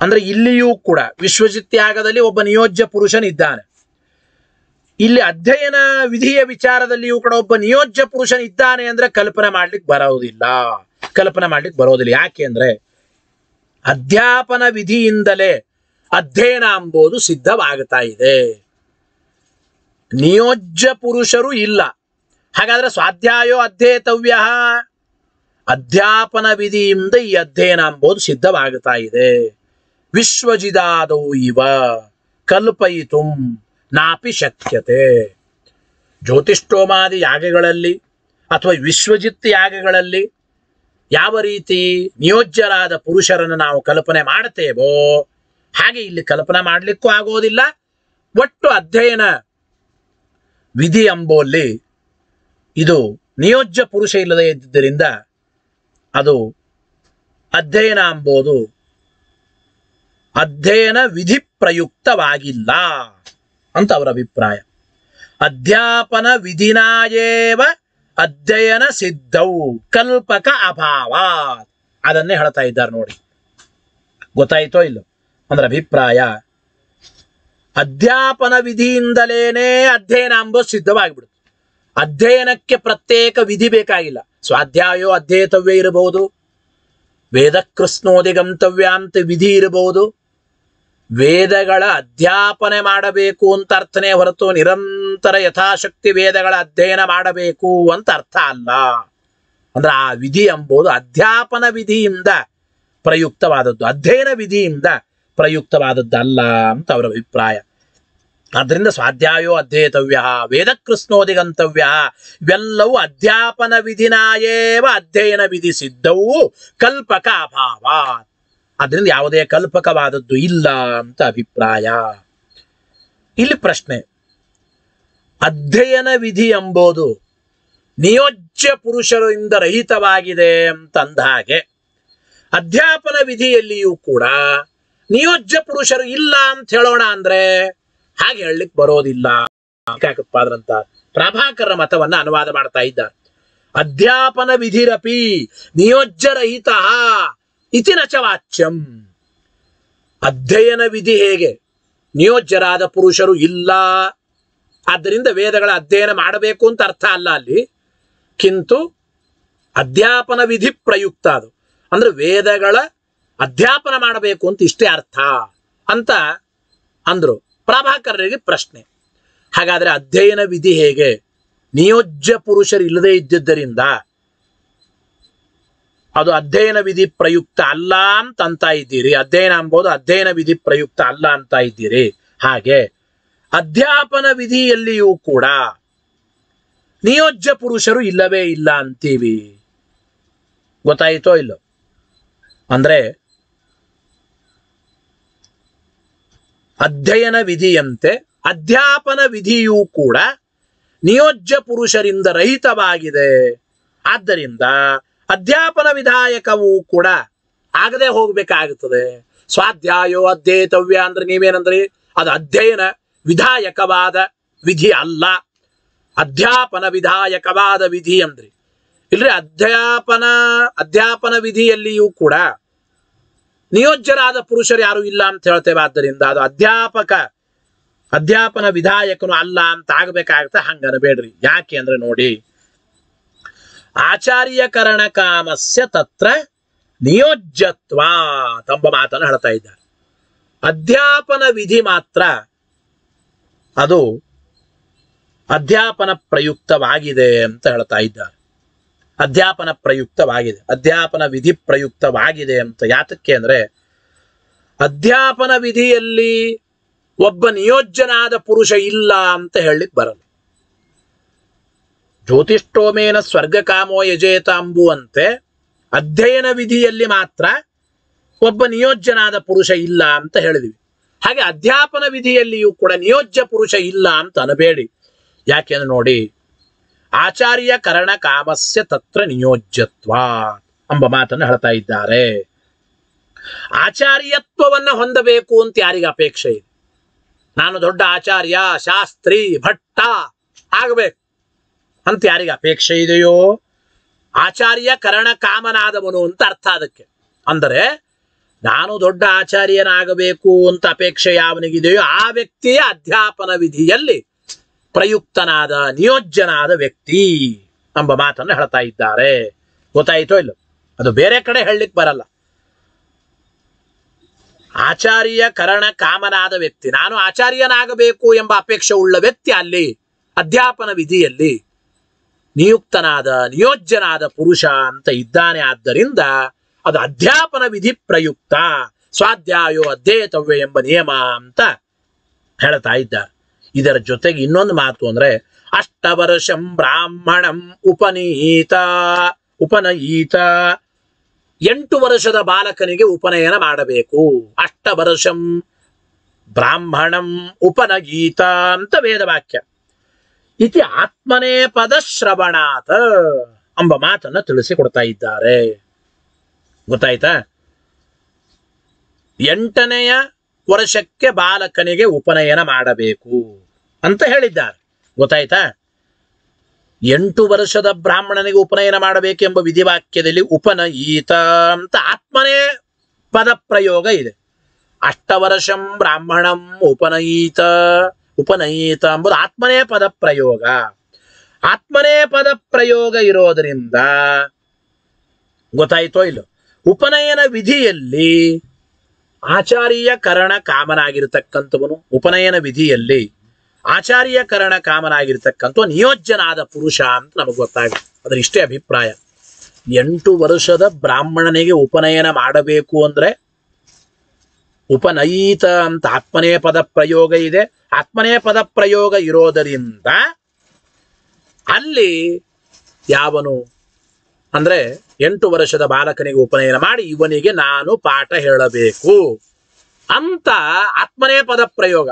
ಅಂದ್ರೆ ಇಲ್ಲಿಯೂ ಕೂಡ ವಿಶ್ವಜಿತ್ ಯಾಗದಲ್ಲಿ ಒಬ್ಬ ನಿಯೋಜ್ಯ ಪುರುಷನಿದ್ದಾನೆ. ಇಲ್ಲಿ ಅಧ್ಯಯನ ವಿಧಿಯ ವಿಚಾರದಲ್ಲಿಯೂ ಕೂಡ ಒಬ್ಬ ನಿಯೋಜ್ಯ ಪುರುಷನಿದ್ದಾನೆ ಅಂದ್ರೆ ಕಲ್ಪನೆ ಮಾಡ್ಲಿಕ್ಕೆ ಬರೋದಿಲ್ಲ. ಕಲ್ಪನೆ ಮಾಡ್ಲಿಕ್ಕೆ ಬರೋದಿಲ್ಲ. ಯಾಕೆ ಅಂದ್ರೆ ಅಧ್ಯಾಪನ ವಿಧಿಯಿಂದಲೇ ಅಧ್ಯಯನ ಅಂಬೋದು ಸಿದ್ಧವಾಗ್ತಾ ಇದೆ. ನಿಯೋಜ್ಯ ಪುರುಷರು ಇಲ್ಲ. ಹಾಗಾದ್ರೆ ಸ್ವಾಧ್ಯಾಯೋ ಅಧ್ಯೇತವ್ಯ? ಅಧ್ಯಾಪನ ವಿಧಿಯಿಂದ ಈ ಅಧ್ಯಯನ ಅಂಬೋದು ಸಿದ್ಧವಾಗ್ತಾ ಇದೆ. ವಿಶ್ವಜಿದಾದವು ಇವ, ಕಲ್ಪಯಿತು ನಾಪಿ ಶಕ್ಯತೆ. ಜ್ಯೋತಿಷ್ಠೋಮಾದಿ ಯಾಗಗಳಲ್ಲಿ ಅಥವಾ ವಿಶ್ವಜಿತ್ ಯಾಗಗಳಲ್ಲಿ ಯಾವ ರೀತಿ ನಿಯೋಜ್ಯರಾದ ಪುರುಷರನ್ನು ನಾವು ಕಲ್ಪನೆ ಮಾಡ್ತೇವೋ, ಹಾಗೆ ಇಲ್ಲಿ ಕಲ್ಪನೆ ಮಾಡಲಿಕ್ಕೂ ಆಗೋದಿಲ್ಲ. ಒಟ್ಟು ಅಧ್ಯಯನ ವಿಧಿ ಎಂಬಲ್ಲಿ ಇದು ನಿಯೋಜ್ಯ ಪುರುಷ ಇಲ್ಲದೇ ಇದ್ದುದರಿಂದ ಅದು ಅಧ್ಯಯನ ಎಂಬುದು ಅಧ್ಯಯನ ವಿಧಿ ಪ್ರಯುಕ್ತವಾಗಿಲ್ಲ ಅಂತ ಅವರ ಅಭಿಪ್ರಾಯ. ಅಧ್ಯಾಪನ ವಿಧಿನಾಯೇವ ಅಧ್ಯಯನ ಸಿದ್ಧವು ಕಲ್ಪಕ ಅಭಾವ ಅದನ್ನೇ ಹೇಳ್ತಾ ಇದ್ದಾರೆ ನೋಡಿ. ಗೊತ್ತಾಯಿತೋ ಇಲ್ಲ? ಅಂದ್ರೆ ಅಭಿಪ್ರಾಯ. ಅಧ್ಯಾಪನ ವಿಧಿಯಿಂದಲೇನೆ ಅಧ್ಯಯನ ಅಂಬೋ ಸಿದ್ಧವಾಗಿಬಿಡುತ್ತೆ. ಅಧ್ಯಯನಕ್ಕೆ ಪ್ರತ್ಯೇಕ ವಿಧಿ ಬೇಕಾಗಿಲ್ಲ. ಸ್ವಾಧ್ಯಾಯೋ ಅಧ್ಯಯತವ್ಯ ಇರಬಹುದು. ವೇದ ಕೃಷ್ಣೋದಿ ಗಂತವ್ಯ ಅಂತ ವಿಧಿ ಇರಬಹುದು. ವೇದಗಳ ಅಧ್ಯಾಪನೆ ಮಾಡಬೇಕು ಅಂತ ಅರ್ಥನೇ ಹೊರತು ನಿರಂತರ ಯಥಾಶಕ್ತಿ ವೇದಗಳ ಅಧ್ಯಯನ ಮಾಡಬೇಕು ಅಂತ ಅರ್ಥ ಅಲ್ಲ. ಅಂದ್ರೆ ಆ ವಿಧಿ ಎಂಬುದು ಅಧ್ಯಾಪನ ವಿಧಿಯಿಂದ ಪ್ರಯುಕ್ತವಾದದ್ದು, ಅಧ್ಯಯನ ವಿಧಿಯಿಂದ ಪ್ರಯುಕ್ತವಾದದ್ದಲ್ಲ ಅಂತ ಅವರ ಅಭಿಪ್ರಾಯ. ಆದ್ದರಿಂದ ಸ್ವಾಧ್ಯಾಯೋ ಅಧ್ಯೇತವ್ಯ ವೇದ ಕೃಷ್ಣೋದಿ ಗಂತವ್ಯ ಇವೆಲ್ಲವೂ ಅಧ್ಯಾಪನ ವಿಧಿನಾಯೇವ ಅಧ್ಯಯನ ವಿಧಿ ಸಿದ್ಧವು ಕಲ್ಪಕ ಅಭಾವ ಅದರಿಂದ ಯಾವುದೇ ಕಲ್ಪಕವಾದದ್ದು ಇಲ್ಲ ಅಂತ ಅಭಿಪ್ರಾಯ. ಇಲ್ಲಿ ಪ್ರಶ್ನೆ. ಅಧ್ಯಯನ ವಿಧಿ ಎಂಬುದು ನಿಯೋಜ್ಯ ಪುರುಷರಿಂದ ರಹಿತವಾಗಿದೆ ಅಂತ ಅಂದ ಹಾಗೆ, ಅಧ್ಯಾಪನ ವಿಧಿಯಲ್ಲಿಯೂ ಕೂಡ ನಿಯೋಜ್ಯ ಪುರುಷರು ಇಲ್ಲ ಅಂತ ಹೇಳೋಣ ಅಂದ್ರೆ ಹಾಗೆ ಹೇಳಲಿಕ್ಕೆ ಬರೋದಿಲ್ಲ. ಆದ್ರಂತ ಪ್ರಭಾಕರ ಮತವನ್ನ ಅನುವಾದ ಮಾಡ್ತಾ ಇದ್ದಾರೆ. ಅಧ್ಯಾಪನ ವಿಧಿರಪಿ ನಿಯೋಜ್ಯ ನಿಯೋಜ್ಯರಹಿತ ಇತಿ ನಚ ವಾಚ್ಯಂ. ಅಧ್ಯಯನ ವಿಧಿ ಹೇಗೆ? ನಿಯೋಜ್ಯರಾದ ಪುರುಷರು ಇಲ್ಲ. ಆದ್ದರಿಂದ ವೇದಗಳ ಅಧ್ಯಯನ ಮಾಡಬೇಕು ಅಂತ ಅರ್ಥ ಅಲ್ಲ ಅಲ್ಲಿ. ಕಿಂತು ಅಧ್ಯಾಪನ ವಿಧಿ ಪ್ರಯುಕ್ತ ಅದು. ಅಂದ್ರೆ ವೇದಗಳ ಅಧ್ಯಾಪನ ಮಾಡಬೇಕು ಅಂತ ಇಷ್ಟೇ ಅರ್ಥ ಅಂತ ಅಂದ್ರು. ಪ್ರಭಾಕರರಿಗೆ ಪ್ರಶ್ನೆ. ಹಾಗಾದರೆ ಅಧ್ಯಯನ ವಿಧಿ ಹೇಗೆ? ನಿಯೋಜ್ಯ ಪುರುಷರು ಇಲ್ಲದೆ ಇದ್ದಿದ್ದರಿಂದ ಅದು ಅಧ್ಯಯನ ವಿಧಿ ಪ್ರಯುಕ್ತ ಅಲ್ಲ ಅಂತ ಅಂತ ಇದ್ದೀರಿ. ಅಧ್ಯಯನ ಅಂಬೋದು ಅಧ್ಯಯನ ವಿಧಿ ಪ್ರಯುಕ್ತ ಅಲ್ಲ ಅಂತ ಇದ್ದೀರಿ. ಹಾಗೆ ಅಧ್ಯಾಪನ ವಿಧಿಯಲ್ಲಿಯೂ ಕೂಡ ನಿಯೋಜ್ಯ ಪುರುಷರು ಇಲ್ಲವೇ ಇಲ್ಲ ಅಂತೀವಿ. ಗೊತ್ತಾಯಿತೋ ಇಲ್ಲೋ? ಅಂದ್ರೆ ಅಧ್ಯಯನ ವಿಧಿಯಂತೆ ಅಧ್ಯಾಪನ ವಿಧಿಯೂ ಕೂಡ ನಿಯೋಜ್ಯ ಪುರುಷರಿಂದ ರಹಿತವಾಗಿದೆ. ಆದ್ದರಿಂದ ಅಧ್ಯಾಪನ ವಿಧಾಯಕವೂ ಕೂಡ ಆಗದೆ ಹೋಗ್ಬೇಕಾಗುತ್ತದೆ. ಸ್ವಾಧ್ಯಾಯೋ ಅಧ್ಯೇತವ್ಯ ಅಂದ್ರೆ ನೀವೇನಂದ್ರಿ? ಅದು ಅಧ್ಯಯನ ವಿಧಾಯಕವಾದ ವಿಧಿ ಅಲ್ಲ. ಅಧ್ಯಾಪನ ವಿಧಾಯಕವಾದ ವಿಧಿ ಅಂದ್ರಿ. ಇಲ್ರಿ, ಅಧ್ಯಾಪನ ಅಧ್ಯಾಪನ ವಿಧಿಯಲ್ಲಿಯೂ ಕೂಡ ನಿಯೋಜ್ಯರಾದ ಪುರುಷರು ಯಾರು ಇಲ್ಲ ಅಂತ ಹೇಳ್ತೇವೆ. ಆದ್ದರಿಂದ ಅದು ಅಧ್ಯಾಪಕ, ಅಧ್ಯಾಪನ ವಿಧಾಯಕನು ಅಲ್ಲ ಅಂತ ಆಗ್ಬೇಕಾಗತ್ತೆ. ಹಂಗನಬೇಡ್ರಿ. ಯಾಕೆ ಅಂದ್ರೆ ನೋಡಿ ಆಚಾರ್ಯಕರಣ ಕಾಮಸ್ಯ ತತ್ರ ನಿಯೋಜ್ಯತ್ವ ತಂಬ ಮಾತನ್ನು ಹೇಳ್ತಾ ಇದ್ದಾರೆ. ಅಧ್ಯಾಪನ ವಿಧಿ ಮಾತ್ರ ಅದು ಅಧ್ಯಾಪನ ಪ್ರಯುಕ್ತವಾಗಿದೆ ಅಂತ ಹೇಳ್ತಾ ಇದ್ದಾರೆ. ಅಧ್ಯಾಪನ ಪ್ರಯುಕ್ತವಾಗಿದೆ, ಅಧ್ಯಾಪನ ವಿಧಿ ಪ್ರಯುಕ್ತವಾಗಿದೆ ಅಂತ ಯಾತಕ್ಕೆ ಅಂದ್ರೆ ಅಧ್ಯಾಪನ ವಿಧಿಯಲ್ಲಿ ಒಬ್ಬ ನಿಯೋಜ್ಯನಾದ ಪುರುಷ ಇಲ್ಲ ಅಂತ ಹೇಳಲಿಕ್ಕೆ ಬರಲ್ಲ. ಜ್ಯೋತಿಷ್ಠೋಮೇನ ಸ್ವರ್ಗಕಾಮೋ ಯಜೇತ ಅಂಬುವಂತೆ ಅಧ್ಯಯನ ವಿಧಿಯಲ್ಲಿ ಮಾತ್ರ ಒಬ್ಬ ನಿಯೋಜ್ಯನಾದ ಪುರುಷ ಇಲ್ಲ ಅಂತ ಹೇಳಿದ್ವಿ. ಹಾಗೆ ಅಧ್ಯಾಪನ ವಿಧಿಯಲ್ಲಿಯೂ ಕೂಡ ನಿಯೋಜ್ಯ ಪುರುಷ ಇಲ್ಲ ಅಂತ ಅನಬೇಡಿ. ಯಾಕೆಂದ್ರೆ ನೋಡಿ, ಆಚಾರ್ಯ ಕರಣ ಕಾಮಸ್ಯ ತತ್ರ ನಿಯೋಜ್ಯತ್ವ ಎಂಬ ಮಾತನ್ನು ಹೇಳ್ತಾ ಇದ್ದಾರೆ. ಆಚಾರ್ಯತ್ವವನ್ನು ಹೊಂದಬೇಕು ಅಂತ ಯಾರಿಗೆ ಅಪೇಕ್ಷೆ ಇದೆ? ನಾನು ದೊಡ್ಡ ಆಚಾರ್ಯ, ಶಾಸ್ತ್ರಿ, ಭಟ್ಟ ಆಗಬೇಕು. ಅಂತ ಯಾರಿಗೆ ಅಪೇಕ್ಷೆ ಇದೆಯೋ? ಆಚಾರ್ಯ ಕರಣ ಕಾಮನಾದವನು ಅಂತ ಅರ್ಥ ಅದಕ್ಕೆ. ಅಂದರೆ, ನಾನು ದೊಡ್ಡ ಆಚಾರ್ಯನಾಗಬೇಕು ಅಂತ ಅಪೇಕ್ಷೆ ಯಾವನಿಗಿದೆಯೋ ಆ ವ್ಯಕ್ತಿಯ ಅಧ್ಯಾಪನ ವಿಧಿಯಲ್ಲಿ ಪ್ರಯುಕ್ತನಾದ, ನಿಯೋಜ್ಯನಾದ ವ್ಯಕ್ತಿ ಎಂಬ ಮಾತನ್ನು ಹೇಳ್ತಾ ಇದ್ದಾರೆ. ಗೊತ್ತಾಯಿತೋ ಇಲ್ಲ ಅದು ಬೇರೆ ಕಡೆ ಹೇಳಲಿಕ್ಕೆ ಬರಲ್ಲ. ಆಚಾರ್ಯ ಕರಣ ಕಾಮನಾದ ವ್ಯಕ್ತಿ. ನಾನು ಆಚಾರ್ಯನಾಗಬೇಕು ಎಂಬ ಅಪೇಕ್ಷೆ ಉಳ್ಳ ವ್ಯಕ್ತಿ ಅಲ್ಲಿ, ಅಧ್ಯಾಪನ ವಿಧಿಯಲ್ಲಿ. ನಿಯುಕ್ತನಾದ, ನಿಯೋಜ್ಯನಾದ ಪುರುಷ ಅಂತ ಇದ್ದಾನೆ. ಆದ್ದರಿಂದ ಅದು ಅಧ್ಯಾಪನ ವಿಧಿ ಪ್ರಯುಕ್ತ. ಸ್ವಾಧ್ಯಾಯೋ ಅಧ್ಯೇತವ್ಯ ಎಂಬ ನಿಯಮ ಅಂತ ಹೇಳ್ತಾ ಇದ್ದ. ಇದರ ಜೊತೆಗೆ ಇನ್ನೊಂದು ಮಾತು ಅಂದ್ರೆ, ಅಷ್ಟವರ್ಷಂ ಬ್ರಾಹ್ಮಣಂ ಉಪನೀತ ಉಪನಯೀತ ಎಂಟು ವರ್ಷದ ಬಾಲಕನಿಗೆ ಉಪನಯನ ಮಾಡಬೇಕು. ಅಷ್ಟವರ್ಷಂ ಬ್ರಾಹ್ಮಣಂ ಉಪನಗೀತ ಅಂತ ವೇದವಾಕ್ಯ. ಇತಿ ಆತ್ಮನೇ ಪದ ಶ್ರವಣಾತ ಎಂಬ ಮಾತನ್ನ ತಿಳಿಸಿಕೊಡ್ತಾ ಇದ್ದಾರೆ. ಗೊತ್ತಾಯ್ತಾ? ಎಂಟನೆಯ ವರ್ಷಕ್ಕೆ ಬಾಲಕನಿಗೆ ಉಪನಯನ ಮಾಡಬೇಕು ಅಂತ ಹೇಳಿದ್ದಾರೆ. ಗೊತ್ತಾಯ್ತಾ? ಎಂಟು ವರ್ಷದ ಬ್ರಾಹ್ಮಣನಿಗೆ ಉಪನಯನ ಮಾಡಬೇಕೆಂಬ ವಿಧಿವಾಕ್ಯದಲ್ಲಿ ಉಪನಯೀತ ಅಂತ ಆತ್ಮನೇ ಪದ ಪ್ರಯೋಗ ಇದೆ. ಅಷ್ಟವರ್ಷಂ ಬ್ರಾಹ್ಮಣಂ ಉಪನಯೀತ. ಉಪನಯೀತ ಅಂಬುದು ಆತ್ಮನೇ ಪದ ಪ್ರಯೋಗ ಆತ್ಮನೇ ಪದ ಪ್ರಯೋಗ ಇರೋದರಿಂದ ಗೊತ್ತಾಯ್ತೋ ಇಲ್ಲ? ಉಪನಯನ ವಿಧಿಯಲ್ಲಿ ಆಚಾರ್ಯ ಕರಣ ಕಾಮನಾಗಿರ್ತಕ್ಕಂಥವನು, ಉಪನಯನ ವಿಧಿಯಲ್ಲಿ ಆಚಾರ್ಯ ಕರಣ ಕಾಮನಾಗಿರ್ತಕ್ಕಂಥ ನಿಯೋಜ್ಯನಾದ ಪುರುಷ ಅಂತ ನಮಗೆ ಗೊತ್ತಾಗುತ್ತೆ. ಅದ್ರ ಇಷ್ಟೇ ಅಭಿಪ್ರಾಯ. ಎಂಟು ವರ್ಷದ ಬ್ರಾಹ್ಮಣನಿಗೆ ಉಪನಯನ ಮಾಡಬೇಕು ಅಂದ್ರೆ ಉಪನಯೀತ ಅಂತ ಆತ್ಮನೇ ಪದ ಪ್ರಯೋಗ ಇದೆ. ಆತ್ಮನೇ ಪದ ಪ್ರಯೋಗ ಇರೋದರಿಂದ ಅಲ್ಲಿ ಯಾವನು ಅಂದ್ರೆ ಎಂಟು ವರ್ಷದ ಬಾಲಕನಿಗೆ ಉಪನಯನ ಮಾಡಿ ಇವನಿಗೆ ನಾನು ಪಾಠ ಹೇಳಬೇಕು ಅಂತ ಆತ್ಮನೇ ಪದ ಪ್ರಯೋಗ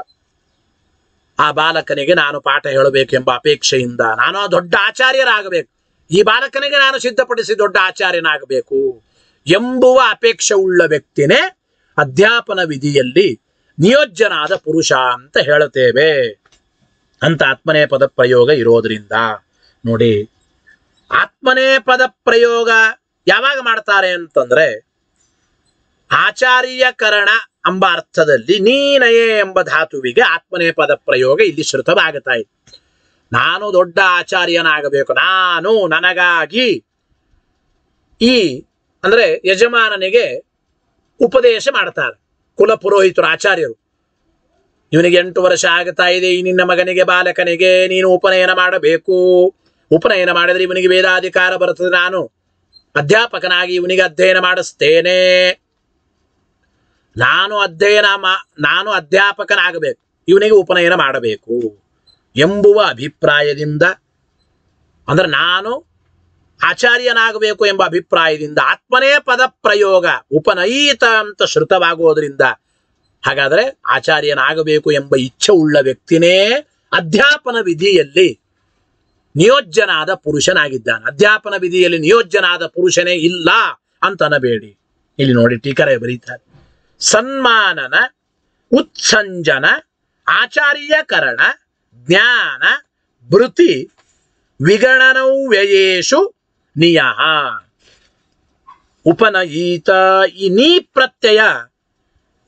ಆ ಬಾಲಕನಿಗೆ ನಾನು ಪಾಠ ಹೇಳಬೇಕೆಂಬ ಅಪೇಕ್ಷೆಯಿಂದ ನಾನು ದೊಡ್ಡ ಆಚಾರ್ಯರಾಗಬೇಕು ಈ ಬಾಲಕನಿಗೆ ನಾನು ಸಿದ್ಧಪಡಿಸಿ ದೊಡ್ಡ ಆಚಾರ್ಯನಾಗಬೇಕು ಎಂಬುವ ಅಪೇಕ್ಷೆ ಉಳ್ಳ ವ್ಯಕ್ತಿನೇ ಅಧ್ಯಾಪನ ವಿಧಿಯಲ್ಲಿ ನಿಯೋಜ್ಯನಾದ ಪುರುಷ ಅಂತ ಹೇಳುತ್ತೇವೆ. ಅಂತ ಆತ್ಮನೇ ಪದ ಪ್ರಯೋಗ ಇರೋದ್ರಿಂದ. ನೋಡಿ, ಆತ್ಮನೇ ಪದ ಪ್ರಯೋಗ ಯಾವಾಗ ಮಾಡ್ತಾರೆ ಅಂತಂದ್ರೆ, ಆಚಾರ್ಯಕರಣ ಎಂಬ ಅರ್ಥದಲ್ಲಿ ನೀನಯೇ ಎಂಬ ಧಾತುವಿಗೆ ಆತ್ಮನೇ ಪದ ಪ್ರಯೋಗ ಇಲ್ಲಿ ಶ್ರುತವಾಗುತ್ತಾ ಇತ್ತು ನಾನು ದೊಡ್ಡ ಆಚಾರ್ಯನಾಗಬೇಕು. ನಾನು ನನಗಾಗಿ ಈ, ಅಂದ್ರೆ ಯಜಮಾನನಿಗೆ ಉಪದೇಶ ಮಾಡ್ತಾರೆ. ಕುಲ ಪುರೋಹಿತರು ಆಚಾರ್ಯರು. ಇವನಿಗೆ ಎಂಟು ವರ್ಷ ಆಗ್ತಾ ಇದೆ, ಈ ನಿನ್ನ ಮಗನಿಗೆ, ಬಾಲಕನಿಗೆ ನೀನು ಉಪನಯನ ಮಾಡಬೇಕು. ಉಪನಯನ ಮಾಡಿದ್ರೆ ಇವನಿಗೆ ವೇದಾಧಿಕಾರ ಬರುತ್ತದೆ. ನಾನು ಅಧ್ಯಾಪಕನಾಗಿ ಇವನಿಗೆ ಅಧ್ಯಯನ ಮಾಡಿಸ್ತೇನೆ. ನಾನು ಅಧ್ಯಯನ ಮಾ, ನಾನು ಅಧ್ಯಾಪಕನಾಗಬೇಕು, ಇವನಿಗೆ ಉಪನಯನ ಮಾಡಬೇಕು ಎಂಬುವ ಅಭಿಪ್ರಾಯದಿಂದ, ಅಂದ್ರೆ ನಾನು ಆಚಾರ್ಯನಾಗಬೇಕು ಎಂಬ ಅಭಿಪ್ರಾಯದಿಂದ ಆತ್ಮನೇ ಪದ ಪ್ರಯೋಗ ಉಪನಯೀತ ಅಂತ ಶ್ರುತವಾಗುವುದರಿಂದ ಹಾಗಾದರೆ ಆಚಾರ್ಯನಾಗಬೇಕು ಎಂಬ ಇಚ್ಛೆ ಉಳ್ಳ ವ್ಯಕ್ತಿನೇ ಅಧ್ಯಾಪನ ವಿಧಿಯಲ್ಲಿ ನಿಯೋಜ್ಯನಾದ ಪುರುಷನಾಗಿದ್ದಾನೆ. ಅಧ್ಯಾಪನ ವಿಧಿಯಲ್ಲಿ ನಿಯೋಜ್ಯನಾದ ಪುರುಷನೇ ಇಲ್ಲ ಅಂತನಬೇಡಿ ಇಲ್ಲಿ ನೋಡಿ ಟೀಕರೆ ಬರೀತಾರೆ. ಸನ್ಮಾನನ, ಉತ್ಸಂಜನ, ಆಚಾರ್ಯಕರಣ, ಜ್ಞಾನ, ಭೃತಿ ವಿಗಣನೌ ವ್ಯಯೇಶು ನಿಯಃ ಉಪನಯೀತ ಈ ನೀ ಪ್ರತ್ಯಯ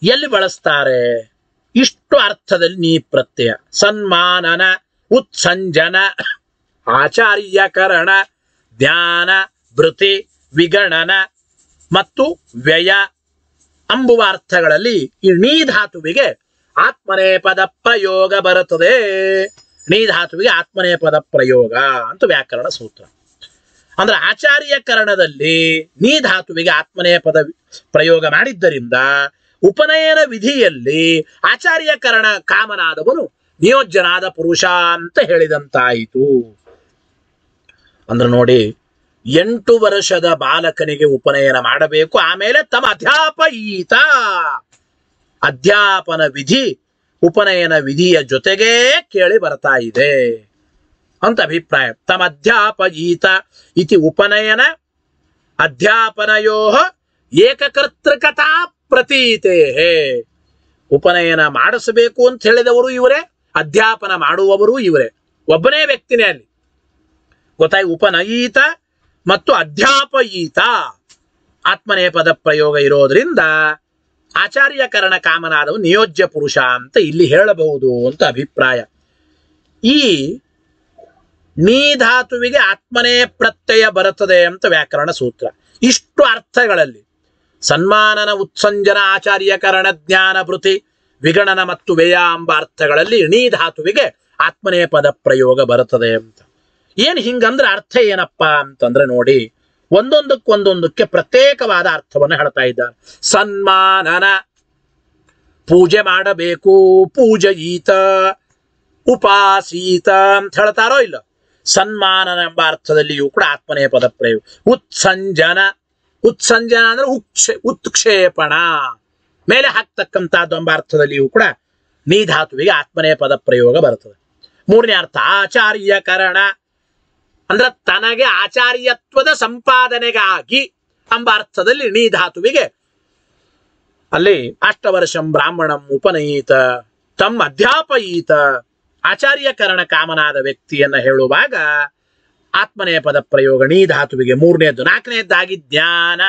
ಎಲ್ಲಿ ಬಳಸ್ತಾರೆ? ಇಷ್ಟು ಅರ್ಥದಲ್ಲಿ ನೀ ಪ್ರತ್ಯಯ. ಸನ್ಮಾನನ, ಉತ್ಸಂಜನ, ಆಚಾರ್ಯಕರಣ, ಧ್ಯಾನ ಭೃತಿ ವಿಗಣನ ಮತ್ತು ವ್ಯಯ ಅಂಬುವ ಅರ್ಥಗಳಲ್ಲಿ ಈ ನೀ ಧಾತುವಿಗೆ ಆತ್ಮನೇ ಪದ ಪ್ರಯೋಗ ಬರುತ್ತದೆ. ನೀ ಧಾತುವಿಗೆ ಆತ್ಮನೇ ಪದ ಪ್ರಯೋಗ ಅಂತ ವ್ಯಾಕರಣ ಸೂತ್ರ. ಅಂದ್ರೆ ಆಚಾರ್ಯ ಕರಣದಲ್ಲಿ ನೀ ಧಾತುವಿಗೆ ಆತ್ಮನೇ ಪದ ಪ್ರಯೋಗ ಮಾಡಿದ್ದರಿಂದ ಉಪನಯನ ವಿಧಿಯಲ್ಲಿ ಆಚಾರ್ಯ ಕರಣ ಕಾಮನಾದವನು ನಿಯೋಜ್ಯನಾದ ಪುರುಷ ಅಂತ ಹೇಳಿದಂತಾಯಿತು. ಅಂದ್ರೆ ನೋಡಿ, ಎಂಟು ವರ್ಷದ ಬಾಲಕನಿಗೆ ಉಪನಯನ ಮಾಡಬೇಕು, ಆಮೇಲೆ ತಮ್ಮ ಅಧ್ಯಾಪಯೀತ. ಅಧ್ಯಾಪನ ವಿಧಿ, ಉಪನಯನ ವಿಧಿಯ ಜೊತೆಗೇ ಕೇಳಿ ಬರ್ತಾ ಇದೆ. ಅಂತ ಅಭಿಪ್ರಾಯ ತಮ್ಮ ಅಧ್ಯಾಪಯೀತ ಇತಿ ಉಪನಯನ ಅಧ್ಯಾಪನಯೋ ಏಕಕರ್ತೃಕತಾ ಪ್ರತೀತೆ ಉಪನಯನ ಮಾಡಿಸಬೇಕು ಅಂತ ಹೇಳಿದವರು ಇವರೇ, ಅಧ್ಯಾಪನ ಮಾಡುವವರು ಇವರೇ. ಒಬ್ಬನೇ ವ್ಯಕ್ತಿನೇ ಅಲ್ಲಿ. ಗೊತ್ತಾಯ್ ಉಪನಯೀತ ಮತ್ತು ಅಧ್ಯಾಪಯೀತ. ಆತ್ಮನೇ ಪದ ಪ್ರಯೋಗ ಇರೋದ್ರಿಂದ ಆಚಾರ್ಯಕರಣ ಕಾಮನಾದವು ನಿಯೋಜ್ಯ ಪುರುಷ ಅಂತ ಇಲ್ಲಿ ಹೇಳಬಹುದು ಅಂತ ಅಭಿಪ್ರಾಯ. ಈ ನೀ ಧಾತುವಿಗೆ ಆತ್ಮನೇ ಪ್ರತ್ಯಯ ಬರುತ್ತದೆ ಅಂತ ವ್ಯಾಕರಣ ಸೂತ್ರ. ಇಷ್ಟು ಅರ್ಥಗಳಲ್ಲಿ ಸನ್ಮಾನನ ಉತ್ಸಂಜನ ಆಚಾರ್ಯಕರಣ ಜ್ಞಾನ ಭೃತಿ ವಿಗಣನ ಮತ್ತು ವ್ಯಯ ಎಂಬ ಅರ್ಥಗಳಲ್ಲಿ ಇಣೀ ಧಾತುವಿಗೆ ಆತ್ಮನೇ ಪದ ಪ್ರಯೋಗ ಬರುತ್ತದೆ ಅಂತ. ಏನು ಹಿಂಗಂದ್ರೆ ಅರ್ಥ ಏನಪ್ಪ ಅಂತಂದ್ರೆ ನೋಡಿ ಒಂದೊಂದಕ್ಕೊಂದೊಂದಕ್ಕೆ ಪ್ರತ್ಯೇಕವಾದ ಅರ್ಥವನ್ನು ಹೇಳ್ತಾ ಇದ್ದಾರೆ. ಸನ್ಮಾನನ ಪೂಜೆ ಮಾಡಬೇಕು, ಪೂಜಯೀತ, ಉಪಾಸೀತ ಅಂತ ಹೇಳ್ತಾರೋ ಇಲ್ಲ? ಸನ್ಮಾನನ ಎಂಬ ಅರ್ಥದಲ್ಲಿಯೂ ಕೂಡ ಆತ್ಮನೇ ಪದ ಪ್ರಯೋಗ ಉತ್ಸಂಜನ. ಉತ್ಸಂಜನ ಅಂದ್ರೆ ಉತ್ಕ್ಷೇಪಣ. ಮೇಲೆ ಹಾಕ್ತಕ್ಕಂಥದ್ದು ಎಂಬ ಅರ್ಥದಲ್ಲಿಯೂ ಕೂಡ ನೀ ಧಾತುವಿಗೆ ಪದ ಪ್ರಯೋಗ ಬರುತ್ತದೆ. ಮೂರನೇ ಅರ್ಥ, ಆಚಾರ್ಯಕರಣ. ಅಂದ್ರೆ ತನಗೆ ಆಚಾರ್ಯತ್ವದ ಸಂಪಾದನೆಗಾಗಿ ಎಂಬ ಅರ್ಥದಲ್ಲಿ ನೀ ಧಾತುವಿಗೆ ಅಲ್ಲಿ ಅಷ್ಟವರ್ಷಂ ಬ್ರಾಹ್ಮಣಂ ಉಪನಯೀತ ತಮ್ಮ ಅಧ್ಯಾಪಯೀತ. ಆಚಾರ್ಯಕರಣ ಕಾಮನಾದ ವ್ಯಕ್ತಿಯನ್ನ ಹೇಳುವಾಗ ಆತ್ಮನೇ ಪದ ಪ್ರಯೋಗ, ನೀ ಧಾತುವಿಗೆ ಮೂರನೇದ್ದು ನಾಲ್ಕನೇದ್ದಾಗಿ ಜ್ಞಾನ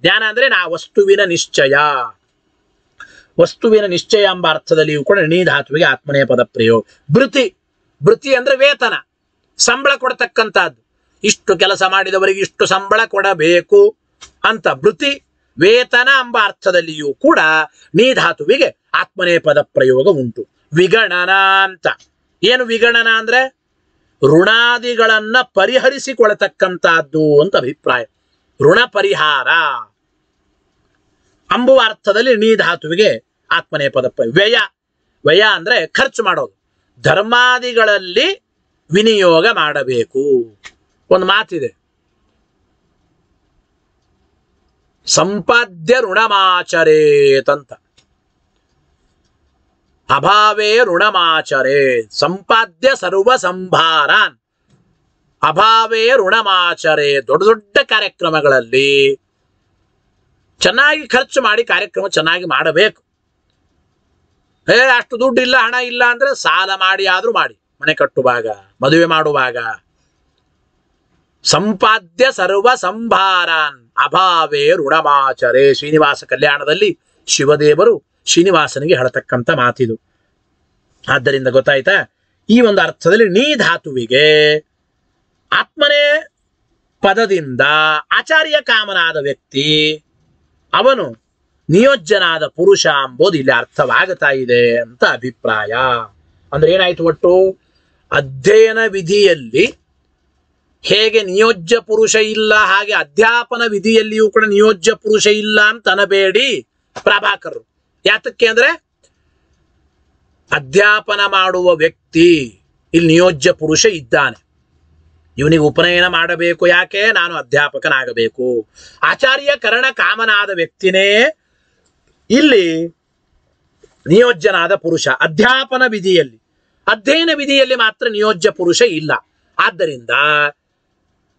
ಜ್ಞಾನ ಅಂದ್ರೆ ನಾ ವಸ್ತುವಿನ ನಿಶ್ಚಯ. ವಸ್ತುವಿನ ನಿಶ್ಚಯ ಎಂಬ ಅರ್ಥದಲ್ಲಿಯೂ ಕೂಡ ನೀ ಧಾತುವಿಗೆ ಆತ್ಮನೇ ಪದ ಪ್ರಯೋಗ. ಭೃತಿ. ಭೃತಿ ಅಂದ್ರೆ ವೇತನ. ಸಂಬಳ ಕೊಡತಕ್ಕಂಥದ್ದು. ಇಷ್ಟು ಕೆಲಸ ಮಾಡಿದವರಿಗೆ ಇಷ್ಟು ಸಂಬಳ ಕೊಡಬೇಕು ಅಂತ. ಭೃತಿ, ವೇತನ ಎಂಬ ಅರ್ಥದಲ್ಲಿಯೂ ಕೂಡ ನೀ ಧಾತುವಿಗೆ ಆತ್ಮನೇ ಪದ ಪ್ರಯೋಗ ಉಂಟು. ವಿಗಣನ ಅಂತ. ಏನು ವಿಗಣನ ಅಂದ್ರೆ? ಋಣಾದಿಗಳನ್ನ ಪರಿಹರಿಸಿಕೊಳ್ತಕ್ಕಂಥದ್ದು ಅಂತ ಅಭಿಪ್ರಾಯ. ಋಣ ಪರಿಹಾರ. ಅಂಬುವ ಅರ್ಥದಲ್ಲಿ ನೀ ಧಾತುವಿಗೆ ಆತ್ಮನೇ ಪದ ವ್ಯಯ. ವ್ಯಯ ಅಂದ್ರೆ ಖರ್ಚು ಮಾಡೋದು. ಧರ್ಮಾದಿಗಳಲ್ಲಿ ವಿನಿಯೋಗ ಮಾಡಬೇಕು. ಒಂದು ಮಾತಿದೆ. ಸಂಪಾದ್ಯ ಋಣಮಾಚರೇತಂತ ಅಭಾವೇ ಋಣಮಾಚರೇ, ಸಂಪಾದ್ಯ ಸರ್ವ ಸಂಭಾರಾನ್. ಅಭಾವೇ ಋಣಮಾಚರೇ, ದೊಡ್ಡ ದೊಡ್ಡ ಕಾರ್ಯಕ್ರಮಗಳಲ್ಲಿ ಚೆನ್ನಾಗಿ ಖರ್ಚು ಮಾಡಿ ಕಾರ್ಯಕ್ರಮ ಚೆನ್ನಾಗಿ ಮಾಡಬೇಕು. ಏ, ಅಷ್ಟು ದುಡ್ಡು ಇಲ್ಲ ಹಣ ಇಲ್ಲ ಅಂದ್ರೆ ಸಾಲ ಮಾಡಿ ಆದ್ರೂ ಮಾಡಿ, ಮನೆ ಕಟ್ಟುವಾಗ, ಮದುವೆ ಮಾಡುವಾಗ. ಸಂಪಾದ್ಯ ಸರ್ವ ಸಂಭಾರಾನ್, ಅಭಾವೇ ಋಣಮಾಚರೇ. ಶ್ರೀನಿವಾಸ ಕಲ್ಯಾಣದಲ್ಲಿ ಶಿವದೇವರು ಶ್ರೀನಿವಾಸನಿಗೆ ಹೇಳತಕ್ಕಂಥ ಮಾತಿದು. ಆದ್ದರಿಂದ ಗೊತ್ತಾಯ್ತಾ? ಈ ಒಂದು ಅರ್ಥದಲ್ಲಿ ನೀ ಧಾತುವಿಗೆ ಆತ್ಮನೇ ಪದದಿಂದ ಆಚಾರ್ಯ ಕಾಮನಾದ ವ್ಯಕ್ತಿ, ಅವನು ನಿಯೋಜ್ಯನಾದ ಪುರುಷ ಅಂಬೋದು ಇಲ್ಲಿ ಅರ್ಥವಾಗುತ್ತಾ ಇದೆ ಅಂತ ಅಭಿಪ್ರಾಯ. ಅಂದ್ರೆ ಏನಾಯ್ತು ಒಟ್ಟು? ಅಧ್ಯಯನ ವಿಧಿಯಲ್ಲಿ ಹೇಗೆ ನಿಯೋಜ್ಯ ಪುರುಷ ಇಲ್ಲ, ಹಾಗೆ ಅಧ್ಯಾಪನ ವಿಧಿಯಲ್ಲಿಯೂ ಕೂಡ ನಿಯೋಜ್ಯ ಪುರುಷ ಇಲ್ಲ ಅಂತ ಅನಬೇಡಿ ಪ್ರಭಾಕರರು. ಯಾತಕ್ಕೆ ಅಂದ್ರೆ ಅಧ್ಯಾಪನ ಮಾಡುವ ವ್ಯಕ್ತಿ, ಇಲ್ಲಿ ನಿಯೋಜ್ಯ ಪುರುಷ ಇದ್ದಾನೆ. ಇವನಿಗೆ ಉಪನಯನ ಮಾಡಬೇಕು, ಯಾಕೆ? ನಾನು ಅಧ್ಯಾಪಕನಾಗಬೇಕು. ಆಚಾರ್ಯ ಕರಣ ಕಾಮನಾದ ವ್ಯಕ್ತಿನೇ ಇಲ್ಲಿ ನಿಯೋಜ್ಯನಾದ ಪುರುಷ. ಅಧ್ಯಾಪನ ವಿಧಿಯಲ್ಲಿ. ಅಧ್ಯಯನ ವಿಧಿಯಲ್ಲಿ ಮಾತ್ರ ನಿಯೋಜ್ಯ ಪುರುಷ ಇಲ್ಲ. ಆದ್ದರಿಂದ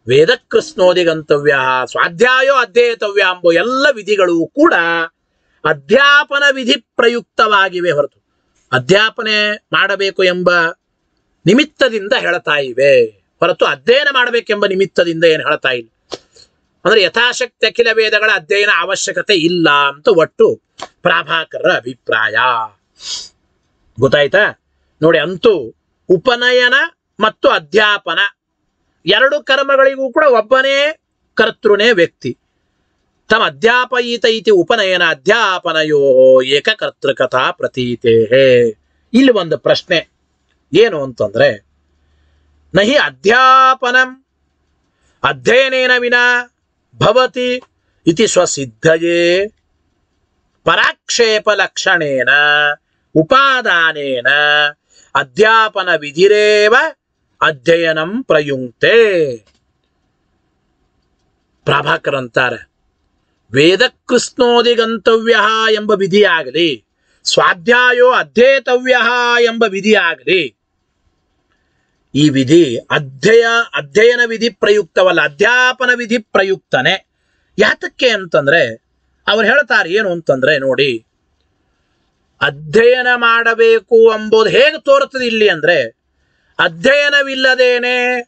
ವೇದಕೃಷ್ಣೋದಿ ಗಂತವ್ಯ ಸ್ವಾಧ್ಯಾಯೋ ಅಧ್ಯೇತವ್ಯ ಎಂಬ ಎಲ್ಲ ವಿಧಿಗಳು ಕೂಡ ಅಧ್ಯಾಪನ ವಿಧಿ ಪ್ರಯುಕ್ತವಾಗಿವೆ ಹೊರತು. ಅಧ್ಯಾಪನೆ ಮಾಡಬೇಕು ಎಂಬ ನಿಮಿತ್ತದಿಂದ ಹೇಳ್ತಾ ಇವೆ. ಹೊರತು ಅಧ್ಯಯನ ಮಾಡಬೇಕೆಂಬ ನಿಮಿತ್ತದಿಂದ ಏನು ಹೇಳ್ತಾ ಇಲ್ಲ. ಅಂದ್ರೆ ಯಥಾಶಕ್ತಿ ಅಖಿಲ ವೇದಗಳ ಅಧ್ಯಯನ ಅವಶ್ಯಕತೆ ಇಲ್ಲ ಅಂತ ಒಟ್ಟು ಪ್ರಾಭಾಕರರ ಅಭಿಪ್ರಾಯ. ಗೊತ್ತಾಯ್ತಾ? ನೋಡಿ, ಅಂತೂ ಉಪನಯನ ಮತ್ತು ಅಧ್ಯಾಪನ ಎರಡು ಕರ್ಮಗಳಿಗೂ ಕೂಡ ಒಬ್ಬನೇ ಕರ್ತೃನೇ ವ್ಯಕ್ತಿ. ತಮ್ಮ ಅಧ್ಯಾಪಯಿತ ಇತಿ ಉಪನಯನ ಅಧ್ಯಾಪನಯೋ ಏಕಕರ್ತೃಕಥಾ ಪ್ರತೀತೆ. ಇಲ್ಲಿ ಒಂದು ಪ್ರಶ್ನೆ. ಏನು ಅಂತಂದ್ರೆ, ನಹಿ ಅಧ್ಯಾಪನಂ ಅಧ್ಯಯನೇನ ವಿನ ಭವತಿ ಇತಿ ಸ್ವಸಿದ್ಧಯೇ. ಪರಾಕ್ಷೇಪ ಲಕ್ಷಣೇನ ಉಪಾದಾನೇನ ಅಧ್ಯಾಪನ ವಿಧಿರೇವ ಅಧ್ಯಯನಂ ಪ್ರಯುಂಕ್ತೆ. ಪ್ರಭಾಕರ್ ಅಂತಾರೆ ವೇದ ಕೃಷ್ಣೋದಿ ಗಂತವ್ಯ ಎಂಬ ವಿಧಿಯಾಗಲಿ, ಸ್ವಾಧ್ಯಾಯೋ ಅಧ್ಯೇತವ್ಯ ಎಂಬ ವಿಧಿಯಾಗಲಿ, ಈ ವಿಧಿ ಅಧ್ಯಯ, ಅಧ್ಯಯನ ವಿಧಿ ಪ್ರಯುಕ್ತವಲ್ಲ, ಅಧ್ಯಾಪನ ವಿಧಿ ಪ್ರಯುಕ್ತನೆ. ಯಾತಕ್ಕೆ ಅಂತಂದ್ರೆ, ಅವ್ರು ಹೇಳ್ತಾರೆ ಏನು ಅಂತಂದ್ರೆ ನೋಡಿ, ಅಧ್ಯಯನ ಮಾಡಬೇಕು ಎಂಬುದು ಹೇಗೆ ತೋರುತ್ತದೆ ಇಲ್ಲಿ ಅಂದ್ರೆ, ಅಧ್ಯಯನವಿಲ್ಲದೇನೆ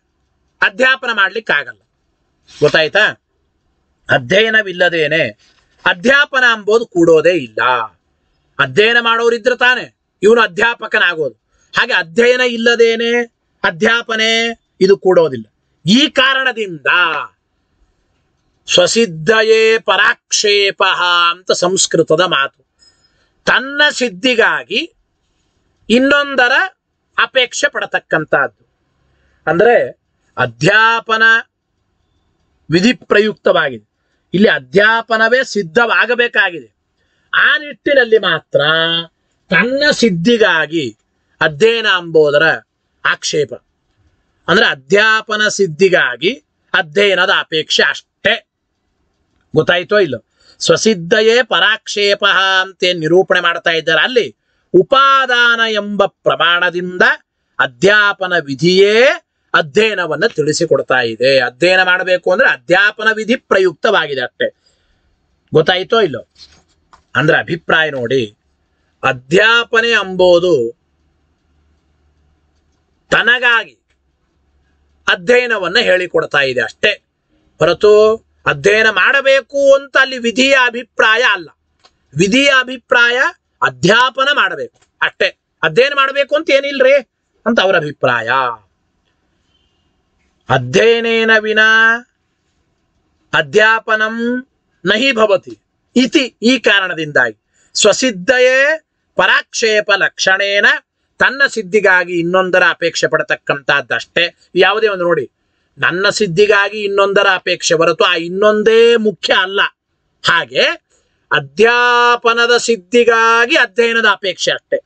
ಅಧ್ಯಾಪನ ಮಾಡ್ಲಿಕ್ಕಾಗಲ್ಲ. ಗೊತ್ತಾಯ್ತಾ? ಅಧ್ಯಯನವಿಲ್ಲದೇನೆ ಅಧ್ಯಾಪನ ಅಂಬೋದು ಕೂಡೋದೇ ಇಲ್ಲ. ಅಧ್ಯಯನ ಮಾಡೋರಿದ್ರೆ ತಾನೆ ಇವನು ಅಧ್ಯಾಪಕನಾಗೋದು. ಹಾಗೆ ಅಧ್ಯಯನ ಇಲ್ಲದೇನೆ ಅಧ್ಯಾಪನೆ ಇದು ಕೂಡೋದಿಲ್ಲ. ಈ ಕಾರಣದಿಂದ ಸ್ವಸಿದ್ಧಯೇ ಪರಾಕ್ಷೇಪ ಅಂತ ಸಂಸ್ಕೃತದ ಮಾತು. ತನ್ನ ಸಿದ್ಧಿಗಾಗಿ ಇನ್ನೊಂದರ ಅಪೇಕ್ಷೆ ಪಡತಕ್ಕಂಥದ್ದು. ಅಂದ್ರೆ ಅಧ್ಯಾಪನ ವಿಧಿ ಪ್ರಯುಕ್ತವಾಗಿದೆ ಇಲ್ಲಿ ಅಧ್ಯಾಪನವೇ ಸಿದ್ಧವಾಗಬೇಕಾಗಿದೆ. ಆ ನಿಟ್ಟಿನಲ್ಲಿ ಮಾತ್ರ ತನ್ನ ಸಿದ್ಧಿಗಾಗಿ ಅಧ್ಯಯನ ಅಂಬೋದರ ಆಕ್ಷೇಪ. ಅಂದ್ರೆ ಅಧ್ಯಾಪನ ಸಿದ್ಧಿಗಾಗಿ ಅಧ್ಯಯನದ ಅಪೇಕ್ಷೆ ಅಷ್ಟೇ. ಗೊತ್ತಾಯ್ತೋ ಇಲ್ಲ? ಸ್ವಸಿದ್ಧಯೇ ಪರಾಕ್ಷೇಪ ಅಂತ ನಿರೂಪಣೆ ಮಾಡ್ತಾ ಇದ್ದಾರೆ. ಅಲ್ಲಿ ಉಪಾದಾನ ಎಂಬ ಪ್ರಮಾಣದಿಂದ ಅಧ್ಯಾಪನ ವಿಧಿಯೇ ಅಧ್ಯಯನವನ್ನ ತಿಳಿಸಿಕೊಡ್ತಾ ಇದೆ. ಅಧ್ಯಯನ ಮಾಡಬೇಕು ಅಂದ್ರೆ ಅಧ್ಯಾಪನ ವಿಧಿ ಪ್ರಯುಕ್ತವಾಗಿದೆ ಅಷ್ಟೇ. ಗೊತ್ತಾಯಿತೋ ಇಲ್ಲೋ? ಅಂದ್ರೆ ಅಭಿಪ್ರಾಯ ನೋಡಿ. ಅಧ್ಯಾಪನೆ ಅಂಬೋದು ತನಗಾಗಿ ಅಧ್ಯಯನವನ್ನ ಹೇಳಿಕೊಡ್ತಾ ಇದೆ ಅಷ್ಟೇ. ಹೊರತು ಅಧ್ಯಯನ ಮಾಡಬೇಕು ಅಂತ ಅಲ್ಲಿ ವಿಧಿಯ ಅಭಿಪ್ರಾಯ ಅಲ್ಲ. ವಿಧಿಯ ಅಭಿಪ್ರಾಯ ಅಧ್ಯಾಪನ ಮಾಡಬೇಕು. ಅಷ್ಟೇ. ಅಧ್ಯಯನ ಮಾಡಬೇಕು ಅಂತ ಏನಿಲ್ರಿ? ಅಂತ ಅವರ ಅಭಿಪ್ರಾಯ. ಅಧ್ಯಯನೇನ ವಿನ ಅಧ್ಯಾಪನಂ ನಹಿ ಭವತಿ ಇತಿ ಈ ಕಾರಣದಿಂದಾಗಿ. ಸ್ವಸಿದ್ಧಯೇ ಪರಾಕ್ಷೇಪ ಲಕ್ಷಣೇನ ತನ್ನ ಸಿದ್ಧಿಗಾಗಿ ಇನ್ನೊಂದರ ಅಪೇಕ್ಷೆ ಪಡತಕ್ಕಂಥದ್ದಷ್ಟೇ ಯಾವುದೇ ಒಂದು ನೋಡಿ, ನನ್ನ ಸಿದ್ಧಿಗಾಗಿ ಇನ್ನೊಂದರ ಅಪೇಕ್ಷೆ ಹೊರತು ಆ ಇನ್ನೊಂದೇ ಮುಖ್ಯ ಅಲ್ಲ. ಹಾಗೆ ಅಧ್ಯಾಪನದ ಸಿದ್ಧಿಗಾಗಿ ಅಧ್ಯಯನದ ಅಪೇಕ್ಷೆ ಅಷ್ಟೇ.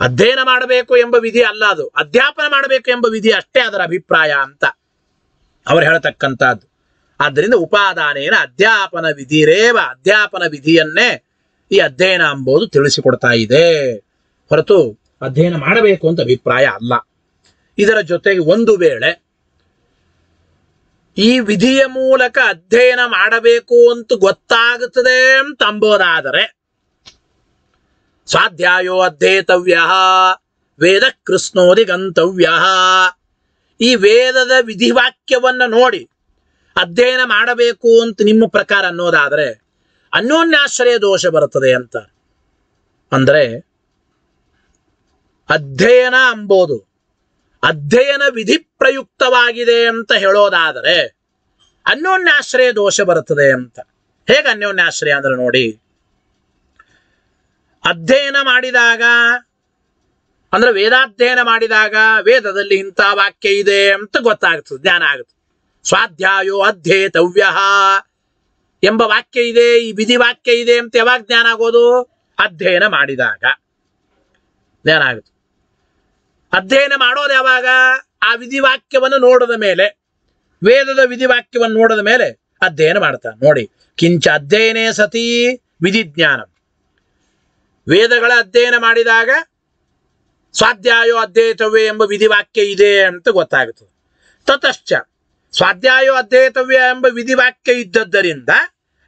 ಅಧ್ಯಯನ ಮಾಡಬೇಕು ಎಂಬ ವಿಧಿ ಅಲ್ಲ ಅದು. ಅಧ್ಯಾಪನ ಮಾಡಬೇಕು ಎಂಬ ವಿಧಿ ಅಷ್ಟೇ ಅದರ ಅಭಿಪ್ರಾಯ ಅಂತ ಅವರು ಹೇಳತಕ್ಕಂಥದ್ದು. ಆದ್ದರಿಂದ ಉಪಾದಾನೇನ ಅಧ್ಯಾಪನ ವಿಧಿರೇವ ಅಧ್ಯಾಪನ ವಿಧಿಯನ್ನೇ ಈ ಅಧ್ಯಯನ ಎಂಬುದು ತಿಳಿಸಿಕೊಡ್ತಾ ಇದೆ. ಹೊರತು ಅಧ್ಯಯನ ಮಾಡಬೇಕು ಅಂತ ಅಭಿಪ್ರಾಯ ಅಲ್ಲ. ಇದರ ಜೊತೆಗೆ ಒಂದು ವೇಳೆ ಈ ವಿಧಿಯ ಮೂಲಕ ಅಧ್ಯಯನ ಮಾಡಬೇಕು ಅಂತ ಗೊತ್ತಾಗುತ್ತದೆ ಅಂತ ಅಂಬೋದಾದರೆ ಸ್ವಾಧ್ಯಾಯೋ ಅಧ್ಯೇತವ್ಯ ವೇದ ಕೃಷ್ಣೋದಿ ಗಂತವ್ಯ ಈ ವೇದದ ವಿಧಿವಾಕ್ಯವನ್ನು ನೋಡಿ ಅಧ್ಯಯನ ಮಾಡಬೇಕು ಅಂತ ನಿಮ್ಮ ಪ್ರಕಾರ ಅನ್ನೋದಾದರೆ ಅನ್ಯೋನ್ಯಾಶ್ರಯ ದೋಷ ಬರುತ್ತದೆ ಅಂತ. ಅಂದ್ರೆ ಅಧ್ಯಯನ ಅಂಬೋದು, ಅಧ್ಯಯನ ವಿಧಿ ಪ್ರಯುಕ್ತವಾಗಿದೆ ಅಂತ ಹೇಳೋದಾದರೆ ಅನ್ಯೋನ್ಯಾಶ್ರಯ ದೋಷ ಬರುತ್ತದೆ ಅಂತ. ಹೇಗೆ ಅನ್ಯೋನ್ಯಾಶ್ರಯ ಅಂದ್ರೆ ನೋಡಿ ಅಧ್ಯಯನ ಮಾಡಿದಾಗ, ಅಂದ್ರೆ ವೇದಾಧ್ಯಯನ ಮಾಡಿದಾಗ ವೇದದಲ್ಲಿ ಇಂಥ ವಾಕ್ಯ ಇದೆ ಅಂತ ಗೊತ್ತಾಗ್ತದೆ, ಜ್ಞಾನ ಆಗುತ್ತೆ. ಸ್ವಾಧ್ಯಾಯೋ ಅಧ್ಯೇತವ್ಯ ಎಂಬ ವಾಕ್ಯ ಇದೆ, ಈ ವಿಧಿ ವಾಕ್ಯ ಇದೆ ಅಂತ ಯಾವಾಗ ಜ್ಞಾನ ಆಗೋದು? ಅಧ್ಯಯನ ಮಾಡಿದಾಗ. ಜ್ಞಾನ ಆಗುತ್ತೆ. ಅಧ್ಯಯನ ಮಾಡೋದು ಯಾವಾಗ? ಆ ವಿಧಿವಾಕ್ಯವನ್ನು ನೋಡದ ಮೇಲೆ, ವೇದದ ವಿಧಿವಾಕ್ಯವನ್ನು ನೋಡಿದ ಮೇಲೆ ಅಧ್ಯಯನ ಮಾಡ್ತಾನೆ. ನೋಡಿ, ಕಿಂಚ ಅಧ್ಯಯನೇ ಸತಿ ವಿಧಿಜ್ಞಾನ ವೇದಗಳ ಅಧ್ಯಯನ ಮಾಡಿದಾಗ ಸ್ವಾಧ್ಯಾಯೋ ಅಧ್ಯೇತವ್ಯ ಎಂಬ ವಿಧಿವಾಕ್ಯ ಇದೆ ಅಂತ ಗೊತ್ತಾಗುತ್ತದೆ. ತತಶ್ಚ ಸ್ವಾಧ್ಯಾಯೋ ಅಧ್ಯೇತವ್ಯ ಎಂಬ ವಿಧಿವಾಕ್ಯ ಇದ್ದದ್ದರಿಂದ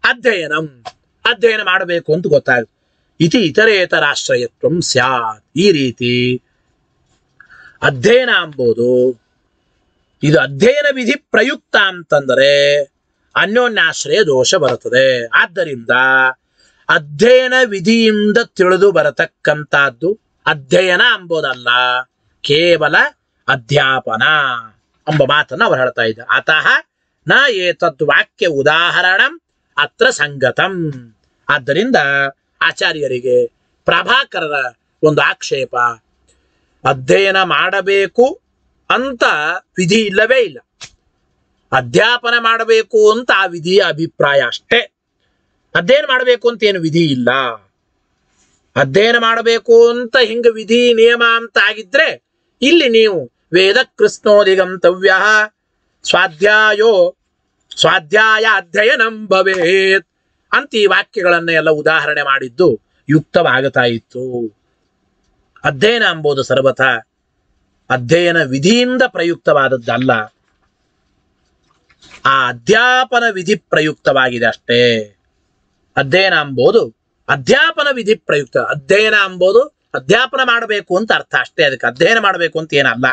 ಅಧ್ಯಯನಂ, ಅಧ್ಯಯನ ಮಾಡಬೇಕು ಅಂತ ಗೊತ್ತಾಗುತ್ತೆ ಇತಿ ಇತರೇತರಾಶ್ರಯತ್ವ ಸ್ಯಾತ್. ಈ ರೀತಿ ಅಧ್ಯಯನ ಅಂಬೋದು. ಇದು ಅಧ್ಯಯನ ವಿಧಿ ಪ್ರಯುಕ್ತ ಅಂತಂದರೆ ಅನ್ಯೋನ್ಯಾಶ್ರಯ ದೋಷ ಬರುತ್ತದೆ. ಆದ್ದರಿಂದ ಅಧ್ಯಯನ ವಿಧಿಯಿಂದ ತಿಳಿದು ಬರತಕ್ಕಂತಹದ್ದು ಅಧ್ಯಯನ ಅಂಬೋದಲ್ಲ. ಕೇವಲ ಅಧ್ಯಾಪನ ಎಂಬ ಮಾತನ್ನು ಅವರು ಹೇಳ್ತಾ ಇದ್ದಾರೆ. ಅತಃ ನ ಏತದ್ ವಾಕ್ಯ ಉದಾಹರಣಂ ಅತ್ರ ಸಂಗತಂ. ಆದ್ದರಿಂದ ಆಚಾರ್ಯರಿಗೆ ಪ್ರಭಾಕರರ ಒಂದು ಆಕ್ಷೇಪ. ಅಧ್ಯಯನ ಮಾಡಬೇಕು ಅಂತ ವಿಧಿ ಇಲ್ಲವೇ ಇಲ್ಲ. ಅಧ್ಯಾಪನ ಮಾಡಬೇಕು ಅಂತ ಆ ವಿಧಿಯ ಅಭಿಪ್ರಾಯ ಅಷ್ಟೇ. ಅಧ್ಯಯನ ಮಾಡಬೇಕು ಅಂತ ಏನು ವಿಧಿ ಇಲ್ಲ. ಅಧ್ಯಯನ ಮಾಡಬೇಕು ಅಂತ ಹಿಂಗ ವಿಧಿ, ನಿಯಮ ಅಂತ ಆಗಿದ್ರೆ ಇಲ್ಲಿ ನೀವು ವೇದ ಕೃಷ್ಣೋದಿಗಂತವ್ಯ ಸ್ವಾಧ್ಯಾಯೋ ಸ್ವಾಧ್ಯಾಯ ಅಧ್ಯಯನಂ ಭವೇತ್ ಅಂತ ಈ ವಾಕ್ಯಗಳನ್ನ ಎಲ್ಲ ಉದಾಹರಣೆ ಮಾಡಿದ್ದು ಯುಕ್ತವಾಗತಾ ಇತ್ತು. ಅಧ್ಯಯನ ಎಂಬುದು ಸರ್ವಥ ಅಧ್ಯಯನ ವಿಧಿಯಿಂದ ಪ್ರಯುಕ್ತವಾದದ್ದಲ್ಲ. ಆ ಅಧ್ಯಾಪನ ವಿಧಿ ಪ್ರಯುಕ್ತವಾಗಿದೆ ಅಷ್ಟೇ. ಅಧ್ಯಯನ ಅಂಬೋದು ಅಧ್ಯಾಪನ ವಿಧಿ ಪ್ರಯುಕ್ತ ಅಧ್ಯಯನ ಅಂಬೋದು ಅಧ್ಯಾಪನ ಮಾಡಬೇಕು ಅಂತ ಅರ್ಥ ಅಷ್ಟೇ. ಅದಕ್ಕೆ ಅಧ್ಯಯನ ಮಾಡಬೇಕು ಅಂತ ಏನಲ್ಲ.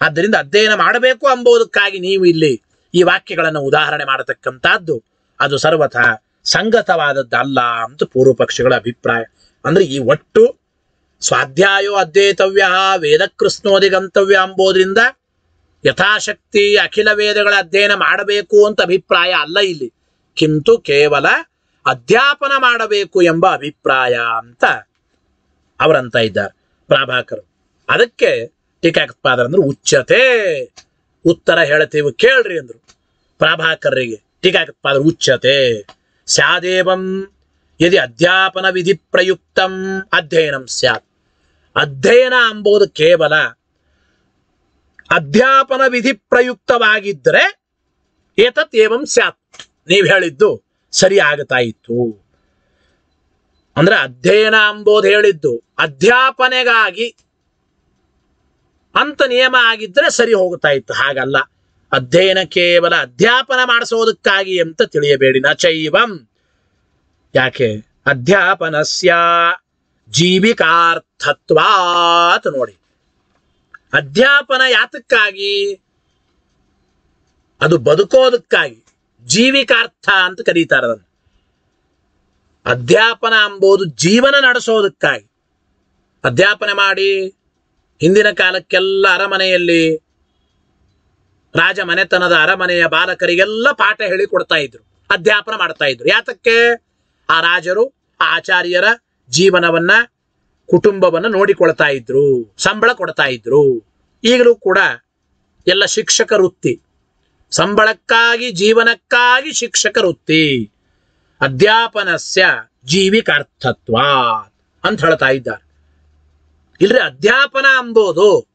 ಆದ್ದರಿಂದ ಅಧ್ಯಯನ ಮಾಡಬೇಕು ಅಂಬೋದಕ್ಕಾಗಿ ನೀವು ಇಲ್ಲಿ ಈ ವಾಕ್ಯಗಳನ್ನು ಉದಾಹರಣೆ ಮಾಡತಕ್ಕಂಥದ್ದು. ಅದು ಸರ್ವಥ ಸಂಗತವಾದದ್ದಲ್ಲ ಅಂತ ಪೂರ್ವ ಪಕ್ಷಗಳ ಅಭಿಪ್ರಾಯ. ಅಂದ್ರೆ ಈ ಒಟ್ಟು ಸ್ವಾಧ್ಯಾಯೋ ಅಧ್ಯೇತವ್ಯ ವೇದಕೃಷ್ಣೋದಿ ಗಂತವ್ಯ ಅಂಬೋದ್ರಿಂದ ಯಥಾಶಕ್ತಿ ಅಖಿಲ ವೇದಗಳ ಅಧ್ಯಯನ ಮಾಡಬೇಕು ಅಂತ ಅಭಿಪ್ರಾಯ ಅಲ್ಲ ಇಲ್ಲಿ. ಕಿಂತು ಕೇವಲ ಅಧ್ಯಾಪನ ಮಾಡಬೇಕು ಎಂಬ ಅಭಿಪ್ರಾಯ ಅಂತ ಅವರಂತ ಇದ್ದಾರೆ ಪ್ರಾಭಾಕರು. ಅದಕ್ಕೆ ಟೀಕಾಕತ್ಪಾದರ ಅಂದ್ರೆ, ಉಚ್ಚತೆ, ಉತ್ತರ ಹೇಳ್ತೀವಿ ಕೇಳ್ರಿ ಅಂದ್ರು. ಪ್ರಾಭಾಕರರಿಗೆ ಟೀಕಾಕತ್ಪಾದರ, ಉಚ್ಚತೆ, ಸ್ಯಾದೇವಂ ಯದಿ ಅಧ್ಯಾಪನ ವಿಧಿ ಪ್ರಯುಕ್ತಂ ಅಧ್ಯಯನಂ ಸ್ಯಾತ್. ಅಧ್ಯಯನ ಅಂಬುದು ಕೇವಲ ಅಧ್ಯಾಪನ ವಿಧಿ ಪ್ರಯುಕ್ತವಾಗಿದ್ದರೆ ಏತತ್ ಏವಂ ಸ್ಯಾತ್. ನೀವು ಹೇಳಿದ್ದು ಸರಿ ಆಗತಾ ಇತ್ತು ಅಂದ್ರೆ ಅಧ್ಯಯನ ಅಂಬೋದು ಹೇಳಿದ್ದು, ಅಧ್ಯಾಪನೆಗಾಗಿ ಅಂತ ನಿಯಮ ಆಗಿದ್ರೆ ಸರಿ ಹೋಗುತ್ತಾ ಇತ್ತು ಹಾಗಲ್ಲ. ಅಧ್ಯಯನ ಕೇವಲ ಅಧ್ಯಾಪನ ಮಾಡಿಸೋದಕ್ಕಾಗಿ ಅಂತ ತಿಳಿಯಬೇಡಿ, ನ ಚೈವಂ. ಯಾಕೆ? ಅಧ್ಯಾಪನಸ್ಯ ಜೀವಿಕಾರ್ಥತ್ವಾತ್ ನೋಡಿ. ಅಧ್ಯಾಪನ ಯಾತಕ್ಕಾಗಿ? ಅದು ಬದುಕೋದಕ್ಕಾಗಿ. ಜೀವಿಕಾರ್ಥ ಅಂತ ಕರೀತಾರೆ ಅದನ್ನು ಅಧ್ಯಾಪನ ಅಂಬೋದು ಜೀವನ ನಡೆಸೋದಕ್ಕಾಗಿ. ಅಧ್ಯಾಪನೆ ಮಾಡಿ ಹಿಂದಿನ ಕಾಲಕ್ಕೆಲ್ಲ ಅರಮನೆಯಲ್ಲಿ ರಾಜ ಮನೆತನದ ಅರಮನೆಯ ಬಾಲಕರಿಗೆಲ್ಲ ಪಾಠ ಹೇಳಿ ಕೊಡ್ತಾ ಇದ್ರು, ಅಧ್ಯಾಪನ ಮಾಡ್ತಾ ಇದ್ರು. ಯಾತಕ್ಕೆ? ಆ ರಾಜರು, ಆ ಆಚಾರ್ಯರ ಜೀವನವನ್ನ, ಕುಟುಂಬವನ್ನ ನೋಡಿಕೊಳ್ತಾ ಇದ್ರು, ಸಂಬಳ ಕೊಡ್ತಾ ಇದ್ರು. ಈಗಲೂ ಕೂಡ ಎಲ್ಲ ಶಿಕ್ಷಕ ವೃತ್ತಿ ಸಂಬಳಕ್ಕಾಗಿ, ಜೀವನಕ್ಕಾಗಿ ಶಿಕ್ಷಕ ವೃತ್ತಿ ಅಧ್ಯಾಪನಸ್ಯ ಜೀವಿಕಾರ್ಥತ್ವ ಅಂತ ಹೇಳ್ತಾ ಇದ್ದಾರೆ. ಇಲ್ರಿ ಅಧ್ಯಾಪನ ಅಂಬೋದು.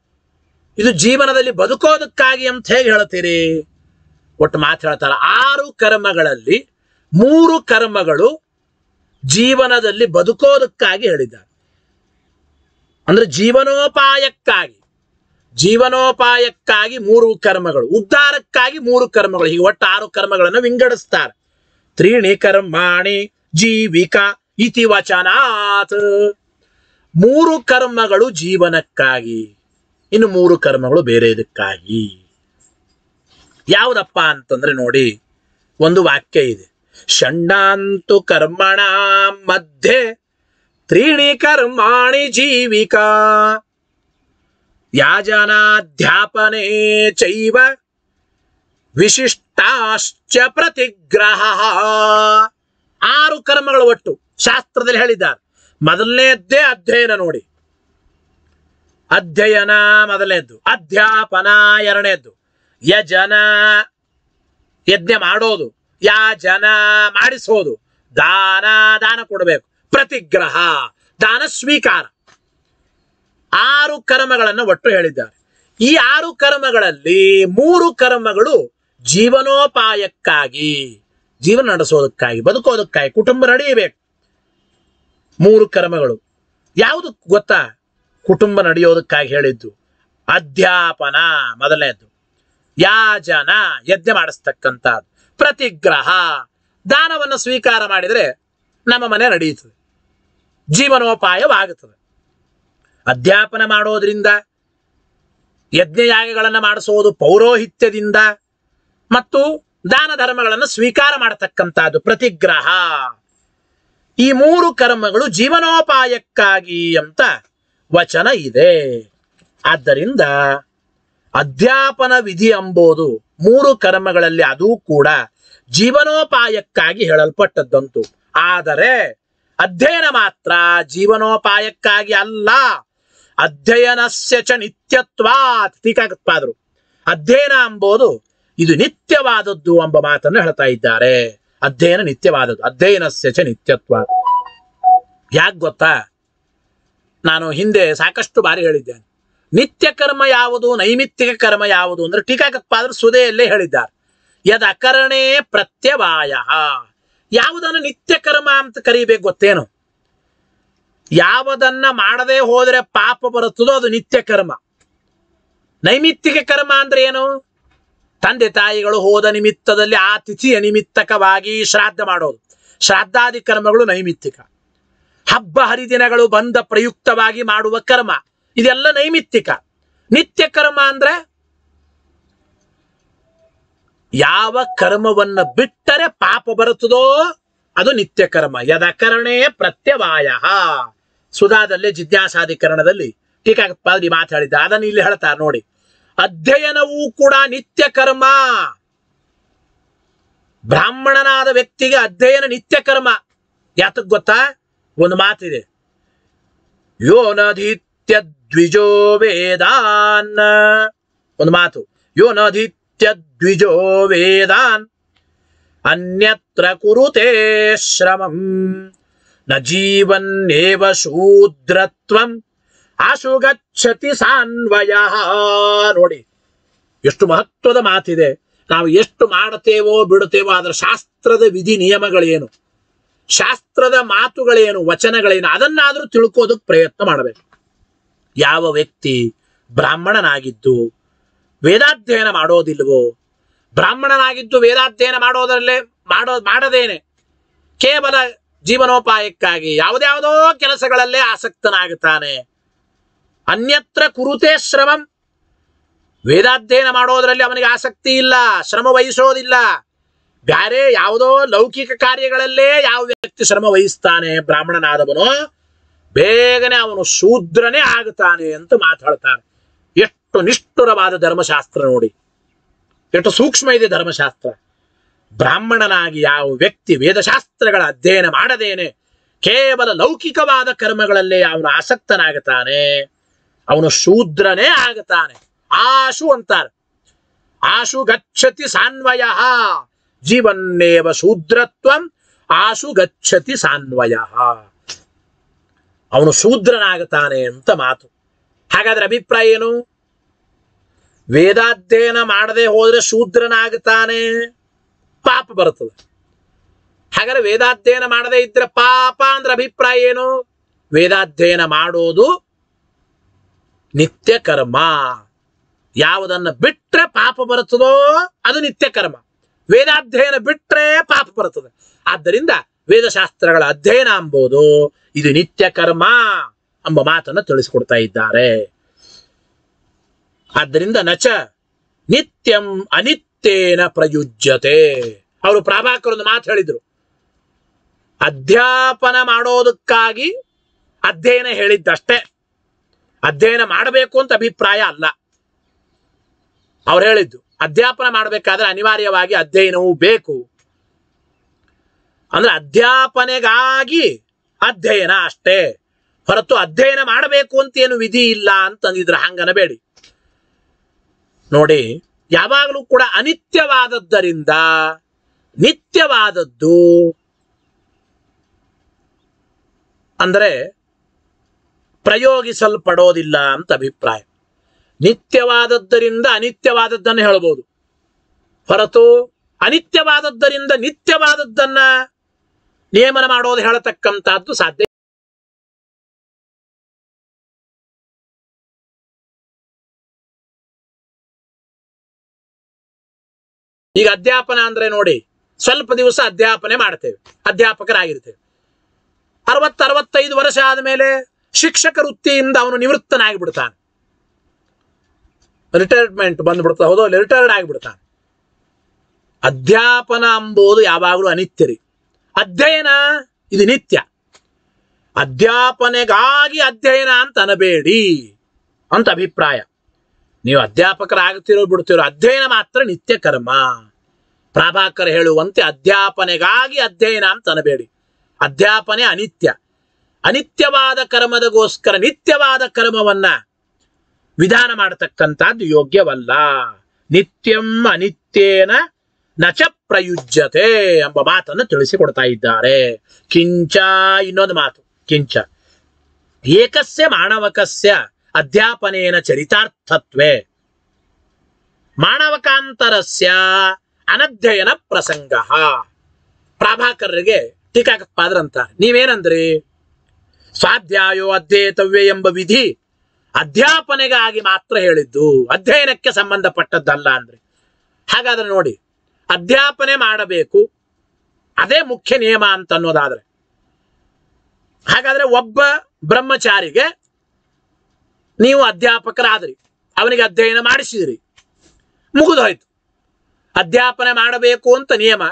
ಇದು ಜೀವನದಲ್ಲಿ ಬದುಕೋದಕ್ಕಾಗಿ ಅಂತ ಹೇಗೆ ಹೇಳ್ತೀರಿ? ಒಟ್ಟು ಮಾತು ಹೇಳ್ತಾರ, ಆರು ಕರ್ಮಗಳಲ್ಲಿ ಮೂರು ಕರ್ಮಗಳು ಜೀವನದಲ್ಲಿ ಬದುಕೋದಕ್ಕಾಗಿ ಹೇಳಿದ್ದಾರೆ. ಅಂದ್ರೆ ಜೀವನೋಪಾಯಕ್ಕಾಗಿ. ಜೀವನೋಪಾಯಕ್ಕಾಗಿ ಮೂರು ಕರ್ಮಗಳು, ಉದ್ಧಾರಕ್ಕಾಗಿ ಮೂರು ಕರ್ಮಗಳು, ಹೀಗೆ ಒಟ್ಟು ಆರು ಕರ್ಮಗಳನ್ನು ವಿಂಗಡಿಸ್ತಾರೆ. ತ್ರೀಣಿ ಕರ್ಮಾಣಿ ಜೀವಿಕ ಇತಿ ವಚನಾತ್. ಮೂರು ಕರ್ಮಗಳು ಜೀವನಕ್ಕಾಗಿ, ಇನ್ನು ಮೂರು ಕರ್ಮಗಳು ಬೇರೆ ಇದಕ್ಕಾಗಿ. ಯಾವುದಪ್ಪ ಅಂತಂದ್ರೆ ನೋಡಿ, ಒಂದು ವಾಕ್ಯ ಇದೆ. ಷಂಡಾಂತು ಕರ್ಮಣ ಮಧ್ಯೆ, ತ್ರೀಣಿ ಕರ್ಮಾಣಿ ಜೀವಿಕಾ. ಯಾಜನಾಧ್ಯಾಪನೆ ಚೈವ ವಿಶಿಷ್ಟಾಶ್ಚ ಪ್ರತಿಗ್ರಹ. ಆರು ಕರ್ಮಗಳು ಒಟ್ಟು ಶಾಸ್ತ್ರದಲ್ಲಿ ಹೇಳಿದ್ದಾರೆ. ಮೊದಲನೇದ್ದೇ ಅಧ್ಯಯನ ನೋಡಿ. ಅಧ್ಯಯನ ಮೊದಲನೇದ್ದು. ಅಧ್ಯಾಪನ ಎರಡನೇದ್ದು. ಯಜನ ಯಜ್ಞ ಮಾಡೋದು. ಯಾಜನ ಮಾಡಿಸೋದು. ದಾನ ದಾನ ಕೊಡಬೇಕು. ಪ್ರತಿಗ್ರಹ. ದಾನ ಸ್ವೀಕಾರ. ಆರು ಕರ್ಮಗಳನ್ನು ಒಟ್ಟು ಹೇಳಿದ್ದಾರೆ. ಈ ಆರು ಕರ್ಮಗಳಲ್ಲಿ ಮೂರು ಕರ್ಮಗಳು ಜೀವನೋಪಾಯಕ್ಕಾಗಿ, ಜೀವನ ನಡೆಸೋದಕ್ಕಾಗಿ, ಬದುಕೋದಕ್ಕಾಗಿ, ಕುಟುಂಬ ನಡೆಯಬೇಕು. ಮೂರು ಕರ್ಮಗಳು. ಯಾವುದು ಗೊತ್ತಾ? ಕುಟುಂಬ ನಡೆಯೋದಕ್ಕಾಗಿ ಹೇಳಿದ್ದು. ಅಧ್ಯಾಪನ ಮೊದಲನೇದ್ದು ಯಾಜನ ಯಜ್ಞ ಮಾಡಿಸ್ತಕ್ಕಂಥದ್ದು. ಪ್ರತಿಗ್ರಹ. ದಾನವನ್ನು ಸ್ವೀಕಾರ ಮಾಡಿದರೆ ನಮ್ಮ ಮನೆ ನಡೆಯುತ್ತದೆ. ಜೀವನೋಪಾಯವಾಗುತ್ತದೆ. ಅಧ್ಯಾಪನ ಮಾಡೋದ್ರಿಂದ, ಯಜ್ಞಯಾಗಗಳನ್ನು ಮಾಡಿಸೋದು ಪೌರೋಹಿತ್ಯದಿಂದ ಮತ್ತು ದಾನ ಧರ್ಮಗಳನ್ನು ಸ್ವೀಕಾರ ಮಾಡತಕ್ಕಂಥದ್ದು, ಪ್ರತಿಗ್ರಹ. ಈ ಮೂರು ಕರ್ಮಗಳು ಜೀವನೋಪಾಯಕ್ಕಾಗಿ ಅಂತ ವಚನ ಇದೆ. ಆದ್ದರಿಂದ ಅಧ್ಯಾಪನ ವಿಧಿ ಎಂಬುದು ಮೂರು ಕರ್ಮಗಳಲ್ಲಿ ಅದೂ ಕೂಡ ಜೀವನೋಪಾಯಕ್ಕಾಗಿ ಹೇಳಲ್ಪಟ್ಟದ್ದಂತು. ಆದರೆ ಅಧ್ಯಯನ ಮಾತ್ರ ಜೀವನೋಪಾಯಕ್ಕಾಗಿ ಅಲ್ಲ. ಅಧ್ಯಯನಸ್ಯ ಚ ನಿತ್ಯತ್ವಾತ್ ಟೀಕಾಕತ್ಪಾದರು ಅಧ್ಯಯನ ಅಂಬೋದು ಇದು ನಿತ್ಯವಾದದ್ದು ಎಂಬ ಮಾತನ್ನು ಹೇಳ್ತಾ ಇದ್ದಾರೆ. ಅಧ್ಯಯನ ನಿತ್ಯವಾದದ್ದು. ಅಧ್ಯಯನಸ್ಯ ಚ ನಿತ್ಯತ್ವ ಯಾಕೆ ಗೊತ್ತಾ? ನಾನು ಹಿಂದೆ ಸಾಕಷ್ಟು ಬಾರಿ ಹೇಳಿದ್ದೇನೆ. ನಿತ್ಯ ಕರ್ಮ ಯಾವುದು, ನೈಮಿತ್ತಿಕ ಕರ್ಮ ಯಾವುದು ಅಂದ್ರೆ ಟೀಕಾಕತ್ಪಾದರು ಸುದೆಯಲ್ಲೇ ಹೇಳಿದ್ದಾರೆ. ಯದ ಅಕರಣೇ ಪ್ರತ್ಯವಾಯ. ಯಾವುದನ್ನು ನಿತ್ಯ ಕರ್ಮ ಅಂತ ಕರೀಬೇಕು ಗೊತ್ತೇನು? ಯಾವುದನ್ನ ಮಾಡದೆ ಹೋದರೆ ಪಾಪ ಬರುತ್ತದೋ ಅದು ನಿತ್ಯ ಕರ್ಮ. ನೈಮಿತ್ತಿಕ ಕರ್ಮ ಅಂದ್ರೆ ಏನು? ತಂದೆ ತಾಯಿಗಳು ಹೋದ ನಿಮಿತ್ತದಲ್ಲಿ ಆ ತಿಥಿಯ ನಿಮಿತ್ತಕವಾಗಿ ಶ್ರಾದ್ದ ಮಾಡೋದು. ಶ್ರಾದ್ದಾದಿ ಕರ್ಮಗಳು ನೈಮಿತ್ತಿಕ. ಹಬ್ಬ ಹರಿದಿನಗಳು ಬಂದ ಪ್ರಯುಕ್ತವಾಗಿ ಮಾಡುವ ಕರ್ಮ. ಇದೆಲ್ಲ ನೈಮಿತ್ತಿಕ. ನಿತ್ಯ ಕರ್ಮ ಅಂದ್ರೆ ಯಾವ ಕರ್ಮವನ್ನ ಬಿಟ್ಟರೆ ಪಾಪ ಬರುತ್ತದೋ ಅದು ನಿತ್ಯ ಕರ್ಮ. ಯದಕರಣೇ ಪ್ರತ್ಯವಾಯ. ಸುಧಾದಲ್ಲಿ ಜಿಜ್ಞಾಸಾಧಿಕರಣದಲ್ಲಿ ಟೀಕಾಪಾದಿ ಮಾತಾಡಿದ್ದ. ಅದನ್ನು ಇಲ್ಲಿ ಹೇಳ್ತಾರೆ ನೋಡಿ. ಅಧ್ಯಯನವೂ ಕೂಡ ನಿತ್ಯ ಕರ್ಮ. ಬ್ರಾಹ್ಮಣನಾದ ವ್ಯಕ್ತಿಗೆ ಅಧ್ಯಯನ ನಿತ್ಯ ಕರ್ಮ. ಯಾತಕ್ ಗೊತ್ತಾ? ಒಂದು ಮಾತಿದೆ. ಯೋ ನಧಿತ್ಯ ದ್ವಿಜೋ ವೇದಾನ್. ಒಂದು ಮಾತು. ಯೋ ನಧಿತ್ಯ ದ್ವಿಜೋ ವೇದಾನ್. ಅನ್ಯತ್ರ ಕುರುತೇ ಶ್ರಮಂ. ನ ಜೀವನ್ನೇವ ಶೂದ್ರತ್ವಂ. ಆಶು ಗಚ್ಚತಿ ಸಾನ್ವಯ. ನೋಡಿ, ಎಷ್ಟು ಮಹತ್ವದ ಮಾತಿದೆ. ನಾವು ಎಷ್ಟು ಮಾಡುತ್ತೇವೋ ಬಿಡುತ್ತೇವೋ ಅದರ ಶಾಸ್ತ್ರದ ವಿಧಿ ನಿಯಮಗಳೇನು? ಶಾಸ್ತ್ರದ ಮಾತುಗಳೇನು? ವಚನಗಳೇನು? ಅದನ್ನಾದರೂ ತಿಳ್ಕೋದಕ್ಕೆ ಪ್ರಯತ್ನ ಮಾಡಬೇಕು. ಯಾವ ವ್ಯಕ್ತಿ ಬ್ರಾಹ್ಮಣನಾಗಿದ್ದು ವೇದಾಧ್ಯಯನ ಮಾಡೋದಿಲ್ವೋ? ಬ್ರಾಹ್ಮಣನಾಗಿದ್ದು ವೇದಾಧ್ಯಯನ ಮಾಡೋದರಲ್ಲೇ ಮಾಡೋ ಮಾಡದೇನೆ. ಕೇವಲ ಜೀವನೋಪಾಯಕ್ಕಾಗಿ ಯಾವುದ್ಯಾವುದೋ ಕೆಲಸಗಳಲ್ಲೇ ಆಸಕ್ತನಾಗುತ್ತಾನೆ. ಅನ್ಯತ್ರ ಕುರುತೆ ಶ್ರಮಂ. ವೇದಾಧ್ಯಯನ ಮಾಡೋದರಲ್ಲಿ ಅವನಿಗೆ ಆಸಕ್ತಿ ಇಲ್ಲ, ಶ್ರಮ ವಹಿಸೋದಿಲ್ಲ. ಬ್ಯಾರೆ ಯಾವುದೋ ಲೌಕಿಕ ಕಾರ್ಯಗಳಲ್ಲೇ ಯಾವ ವ್ಯಕ್ತಿ ಶ್ರಮ ವಹಿಸ್ತಾನೆ, ಬ್ರಾಹ್ಮಣನಾದವನು, ಬೇಗನೆ ಅವನು ಶೂದ್ರನೇ ಆಗುತ್ತಾನೆ ಅಂತ ಮಾತಾಡ್ತಾನೆ. ಎಷ್ಟು ನಿಷ್ಠುರವಾದ ಧರ್ಮಶಾಸ್ತ್ರ ನೋಡಿ. ಎಷ್ಟು ಸೂಕ್ಷ್ಮ ಇದೆ ಧರ್ಮಶಾಸ್ತ್ರ. ಬ್ರಾಹ್ಮಣನಾಗಿ ಯಾವ ವ್ಯಕ್ತಿ ವೇದಶಾಸ್ತ್ರಗಳ ಅಧ್ಯಯನ ಮಾಡದೇನೆ, ಕೇವಲ ಲೌಕಿಕವಾದ ಕರ್ಮಗಳಲ್ಲೇ ಅವನು ಆಸಕ್ತನಾಗುತ್ತಾನೆ ಅವನು ಶೂದ್ರನೇ ಆಗುತ್ತಾನೆ ಆಶು ಅಂತಾರೆ. ಆಶು ಗಚ್ಚತಿ ಸಾನ್ವಯ, ಜೀವನ್ನೇವ ಶೂದ್ರತ್ವಂ, ಆಶು ಗಚ್ಚತಿ ಸಾನ್ವಯ. ಅವನು ಶೂದ್ರನಾಗುತ್ತಾನೆ ಅಂತ ಮಾತು. ಹಾಗಾದ್ರೆ ಅಭಿಪ್ರಾಯ ಏನು? ವೇದಾಧ್ಯಯನ ಮಾಡದೆ ಹೋದ್ರೆ ಶೂದ್ರನಾಗುತ್ತಾನೆ ಪಾಪ ಬರುತ್ತದೆ. ಹಾಗಾದ್ರೆ ವೇದಾಧ್ಯಯನ ಮಾಡದೇ ಇದ್ರೆ ಪಾಪ ಅಂದ್ರೆ ಅಭಿಪ್ರಾಯ ಏನು? ವೇದಾಧ್ಯಯನ ಮಾಡೋದು ನಿತ್ಯ ಕರ್ಮ. ಯಾವುದನ್ನ ಬಿಟ್ರೆ ಪಾಪ ಬರುತ್ತದೋ ಅದು ನಿತ್ಯ ಕರ್ಮ. ವೇದಾಧ್ಯಯನ ಬಿಟ್ರೆ ಪಾಪ ಬರುತ್ತದೆ. ಆದ್ದರಿಂದ ವೇದಶಾಸ್ತ್ರಗಳ ಅಧ್ಯಯನ ಅಂಬೋದು ಇದು ನಿತ್ಯ ಕರ್ಮ ಎಂಬ ಮಾತನ್ನು ತಿಳಿಸಿಕೊಡ್ತಾ ಇದ್ದಾರೆ. ಆದ್ದರಿಂದ ನಚ ನಿತ್ಯಂ ಅನಿತ್ಯೇನ ಪ್ರಯುಜ್ಯತೆ. ಅವರು ಪ್ರಾಭಾಕರೊಂದು ಮಾತು ಹೇಳಿದ್ರು. ಅಧ್ಯಾಪನ ಮಾಡೋದಕ್ಕಾಗಿ ಅಧ್ಯಯನ ಹೇಳಿದ್ದಷ್ಟೇ. ಅಧ್ಯಯನ ಮಾಡಬೇಕು ಅಂತ ಅಭಿಪ್ರಾಯ ಅಲ್ಲ. ಅವ್ರು ಹೇಳಿದ್ದು, ಅಧ್ಯಾಪನ ಮಾಡಬೇಕಾದ್ರೆ ಅನಿವಾರ್ಯವಾಗಿ ಅಧ್ಯಯನವೂ ಬೇಕು. ಅಂದ್ರೆ ಅಧ್ಯಾಪನೆಗಾಗಿ ಅಧ್ಯಯನ ಅಷ್ಟೇ. ಹೊರತು ಅಧ್ಯಯನ ಮಾಡಬೇಕು ಅಂತ ಏನು ವಿಧಿ ಇಲ್ಲ ಅಂತಂದಿದ್ರೆ ಹಂಗನಬೇಡಿ. ನೋಡಿ ಯಾವಾಗಲೂ ಕೂಡ ಅನಿತ್ಯವಾದದ್ದರಿಂದ ನಿತ್ಯವಾದದ್ದು. ಅಂದರೆ ಪ್ರಯೋಗಿಸಲ್ಪಡೋದಿಲ್ಲ ಅಂತ ಅಭಿಪ್ರಾಯ. ನಿತ್ಯವಾದದ್ದರಿಂದ ಅನಿತ್ಯವಾದದ್ದನ್ನು ಹೇಳ್ಬೋದು. ಹೊರತು ಅನಿತ್ಯವಾದದ್ದರಿಂದ ನಿತ್ಯವಾದದ್ದನ್ನ ನಿಯಮನ ಮಾಡೋದು ಹೇಳತಕ್ಕಂಥದ್ದು ಸಾಧ್ಯ ಈಗ ಅಧ್ಯಾಪನ ಅಂದ್ರೆ ನೋಡಿ, ಸ್ವಲ್ಪ ದಿವಸ ಅಧ್ಯಾಪನೆ ಮಾಡ್ತೇವೆ, ಅಧ್ಯಾಪಕರಾಗಿರ್ತೇವೆ. ಅರವತ್ತು ಅರವತ್ತೈದು ವರ್ಷ ಆದಮೇಲೆ ಶಿಕ್ಷಕ ವೃತ್ತಿಯಿಂದ ಅವನು ನಿವೃತ್ತನಾಗಿ ಬಿಡ್ತಾನೆ ರಿಟೈರ್ಮೆಂಟ್ ಬಂದ್ಬಿಡ್ತಾ ಹೌದು ರಿಟೈರ್ಡ್ ಆಗಿಬಿಡ್ತಾನೆ. ಅಧ್ಯಾಪನ ಅಂಬೋದು ಯಾವಾಗಲೂ ಅನಿತ್ಯ ರೀ ಅಧ್ಯಯನ, ಇದು ನಿತ್ಯ. ಅಧ್ಯಾಪನೆಗಾಗಿ ಅಧ್ಯಯನ ಅಂತ ಅನ್ನಬೇಡಿ ಅಂತ ಅಭಿಪ್ರಾಯ. ನೀವು ಅಧ್ಯಾಪಕರಾಗ್ತಿರೋ ಬಿಡ್ತಿರೋ ಅಧ್ಯಯನ ಮಾತ್ರ ನಿತ್ಯ ಕರ್ಮ. ಪ್ರಭಾಕರ್ ಹೇಳುವಂತೆ ಅಧ್ಯಾಪನೆಗಾಗಿ ಅಧ್ಯಯನ ಅಂತ ಅನ್ನಬೇಡಿ. ಅಧ್ಯಾಪನೆ ಅನಿತ್ಯ. ಅನಿತ್ಯವಾದ ಕರ್ಮದಗೋಸ್ಕರ ನಿತ್ಯವಾದ ಕರ್ಮವನ್ನ ವಿಧಾನ ಮಾಡತಕ್ಕಂಥದ್ದು ಯೋಗ್ಯವಲ್ಲ. ನಿತ್ಯಂ ಅನಿತ್ಯೇನ ನಚ ಪ್ರಯುಜ್ಯತೆ ಎಂಬ ಮಾತನ್ನು ತಿಳಿಸಿಕೊಡ್ತಾ ಇದ್ದಾರೆ. ಕಿಂಚ ಇನ್ನೊಂದು ಮಾತು. ಕಿಂಚ. ಏಕಸ್ಯ ಮಾಣವಕಸ್ಯ ಅಧ್ಯಾಪನೇನ ಚರಿತಾರ್ಥತ್ವೆ. ಮಾಣವಕಾಂತರಸ್ಯ ಅನಧ್ಯಯನ ಪ್ರಸಂಗ. ಪ್ರಾಭಾಕರರಿಗೆ ಟೀಕಾಕಪಾದ್ರಂತ ನೀವೇನಂದ್ರಿ? ಸ್ವಾಧ್ಯಾಯೋ ಅಧ್ಯೇತವ್ಯ ಎಂಬ ವಿಧಿ ಅಧ್ಯಾಪನೆಗಾಗಿ ಮಾತ್ರ ಹೇಳಿದ್ದು. ಅಧ್ಯಯನಕ್ಕೆ ಸಂಬಂಧಪಟ್ಟದ್ದಲ್ಲ ಅಂದ್ರೆ. ಹಾಗಾದ್ರೆ ನೋಡಿ, ಅಧ್ಯಾಪನೆ ಮಾಡಬೇಕು, ಅದೇ ಮುಖ್ಯ ನಿಯಮ ಅಂತ ಅನ್ನೋದಾದ್ರೆ ಹಾಗಾದ್ರೆ ಒಬ್ಬ ಬ್ರಹ್ಮಚಾರಿಗೆ ನೀವು ಅಧ್ಯಾಪಕರಾದ್ರಿ. ಅವನಿಗೆ ಅಧ್ಯಯನ ಮಾಡಿಸಿದ್ರಿ. ಮುಗಿದು ಹೋಯ್ತು ಅಧ್ಯಾಪನೆ ಮಾಡಬೇಕು ಅಂತ ನಿಯಮ,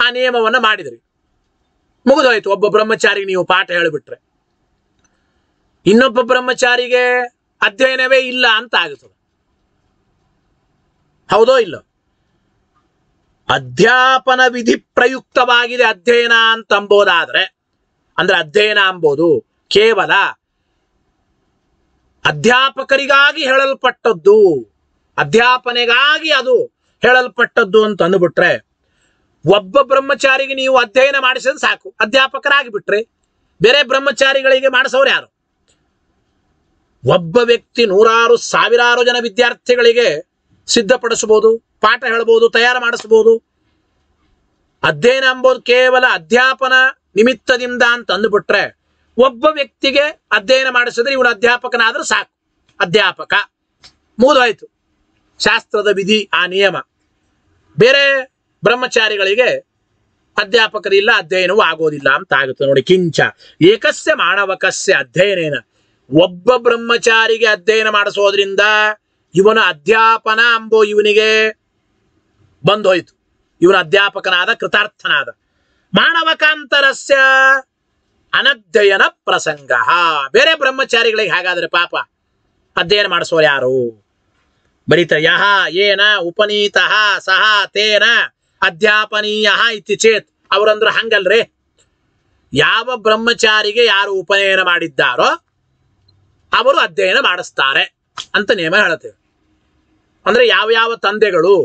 ಆ ನಿಯಮವನ್ನು ಮಾಡಿದ್ರಿ. ಮುಗಿದು ಹೋಯ್ತು ಒಬ್ಬ ಬ್ರಹ್ಮಚಾರಿಗೆ ನೀವು ಪಾಠ ಹೇಳಿಬಿಟ್ರೆ. ಇನ್ನೊಬ್ಬ ಬ್ರಹ್ಮಚಾರಿಗೆ ಅಧ್ಯಯನವೇ ಇಲ್ಲ ಅಂತ ಆಗುತ್ತದೆ. ಹೌದೋ ಇಲ್ಲ? ಅಧ್ಯಾಪನ ವಿಧಿ ಪ್ರಯುಕ್ತವಾಗಿದೆ ಅಧ್ಯಯನ ಅಂತ ಅಂಬೋದಾದ್ರೆ, ಅಂದ್ರೆ ಅಧ್ಯಯನ ಅಂಬೋದು ಕೇವಲ ಅಧ್ಯಾಪಕರಿಗಾಗಿ ಹೇಳಲ್ಪಟ್ಟದ್ದು, ಅಧ್ಯಾಪನೆಗಾಗಿ ಅದು ಹೇಳಲ್ಪಟ್ಟದ್ದು ಅಂತ ಅಂದ್ಬಿಟ್ರೆ, ಒಬ್ಬ ಬ್ರಹ್ಮಚಾರಿಗೆ ನೀವು ಅಧ್ಯಯನ ಮಾಡಿಸಿದ್ರೆ ಸಾಕು. ಅಧ್ಯಾಪಕರಾಗಿ ಬಿಟ್ರಿ ಬೇರೆ ಬ್ರಹ್ಮಚಾರಿಗಳಿಗೆ ಮಾಡಿಸೋರು ಯಾರು? ಒಬ್ಬ ವ್ಯಕ್ತಿ ನೂರಾರು, ಸಾವಿರಾರು ಜನ ವಿದ್ಯಾರ್ಥಿಗಳಿಗೆ ಸಿದ್ಧಪಡಿಸಬಹುದು, ಪಾಠ ಹೇಳ್ಬೋದು ತಯಾರು ಮಾಡಿಸಬಹುದು. ಅಧ್ಯಯನ ಎಂಬುದು ಕೇವಲ ಅಧ್ಯಾಪನ ನಿಮಿತ್ತದಿಂದ ಅಂತ ಅಂದ್ಬಿಟ್ರೆ ಒಬ್ಬ ವ್ಯಕ್ತಿಗೆ ಅಧ್ಯಯನ ಮಾಡಿಸಿದ್ರೆ ಇವನು ಅಧ್ಯಾಪಕನಾದ್ರೆ ಸಾಕು. ಅಧ್ಯಾಪಕ. ಮುಗಿದೋಯ್ತು. ಶಾಸ್ತ್ರದ ವಿಧಿ, ಆ ನಿಯಮ. ಬೇರೆ ಬ್ರಹ್ಮಚಾರಿಗಳಿಗೆ ಅಧ್ಯಾಪಕರಿಲ್ಲ, ಅಧ್ಯಯನವೂ ಆಗೋದಿಲ್ಲ ಅಂತ ಆಗುತ್ತೆ ನೋಡಿ, ಕಿಂಚ. ಏಕಸ್ಯ ಮಾಣವಕಸ್ಯ ಅಧ್ಯಯನೇನ. ಒಬ್ಬ ಬ್ರಹ್ಮಚಾರಿಗೆ ಅಧ್ಯಯನ ಮಾಡಿಸೋದ್ರಿಂದ ಇವನ ಅಧ್ಯಾಪನ ಅಂಬೋ ಇವನಿಗೆ ಬಂದೋಯ್ತು. ಇವನ ಅಧ್ಯಾಪಕನಾದ ಕೃತಾರ್ಥನಾದ. ಮಾನವಕಾಂತರಸ್ಯ ಅನಧ್ಯಯನ ಪ್ರಸಂಗ. ಬೇರೆ ಬ್ರಹ್ಮಚಾರಿಗಳಿಗೆ ಹಾಗಾದ್ರೆ ಪಾಪ, ಅಧ್ಯಯನ ಮಾಡಿಸೋರು ಯಾರು? ಬರೀತ ಯಹ ಏನ ಉಪನೀತಃ, ಸಹ ತೇನ ಅಧ್ಯಾಪನೀಯ ಇತಿ ಚೇತ್. ಅವರಂದ್ರೆ ಹಂಗಲ್ರಿ? ಯಾವ ಬ್ರಹ್ಮಚಾರಿಗೆ ಯಾರು ಉಪನಯನ ಮಾಡಿದ್ದಾರೋ ಅವರು ಅಧ್ಯಯನ ಮಾಡಿಸ್ತಾರೆ ಅಂತ ನಿಯಮ ಹೇಳ್ತೇವೆ ಅಂದ್ರೆ ಯಾವ ಯಾವ ತಂದೆಗಳು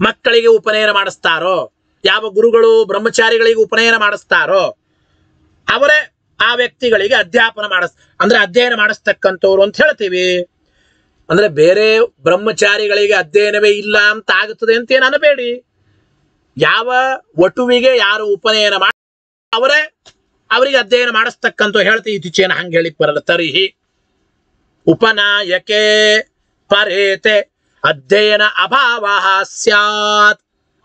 ಮಕ್ಕಳಿಗೆ ಉಪನಯನ ಮಾಡಿಸ್ತಾರೋ, ಯಾವ ಗುರುಗಳು ಬ್ರಹ್ಮಚಾರಿಗಳಿಗೆ ಉಪನಯನ ಮಾಡಿಸ್ತಾರೋ ಅವರೇ ಆ ವ್ಯಕ್ತಿಗಳಿಗೆ ಅಧ್ಯಾಪನ ಮಾಡಿಸ್, ಅಂದ್ರೆ ಅಧ್ಯಯನ ಮಾಡಿಸ್ತಕ್ಕಂಥವ್ರು ಅಂತ ಹೇಳ್ತೀವಿ. ಅಂದ್ರೆ ಬೇರೆ ಬ್ರಹ್ಮಚಾರಿಗಳಿಗೆ ಅಧ್ಯಯನವೇ ಇಲ್ಲ ಅಂತ ಆಗುತ್ತದೆ ಅಂತ ಏನು ಯಾವ ವಟುವಿಗೆ ಯಾರು ಉಪನಯನ ಮಾಡ, ಅವರೇ ಅವರಿಗೆ ಅಧ್ಯಯನ ಮಾಡಿಸ್ತಕ್ಕಂಥ ಹೇಳ್ತೀವಿ. ಇತ್ತೀಚೆನ ಹಂಗೆ ಹೇಳಿ ಬರಲ್ಲ. ತರಿಹಿ ಉಪನಾಯಕೆ ಪರೇತೆ ಅಧ್ಯಯನ ಅಭಾವ ಸ್ಯಾತ್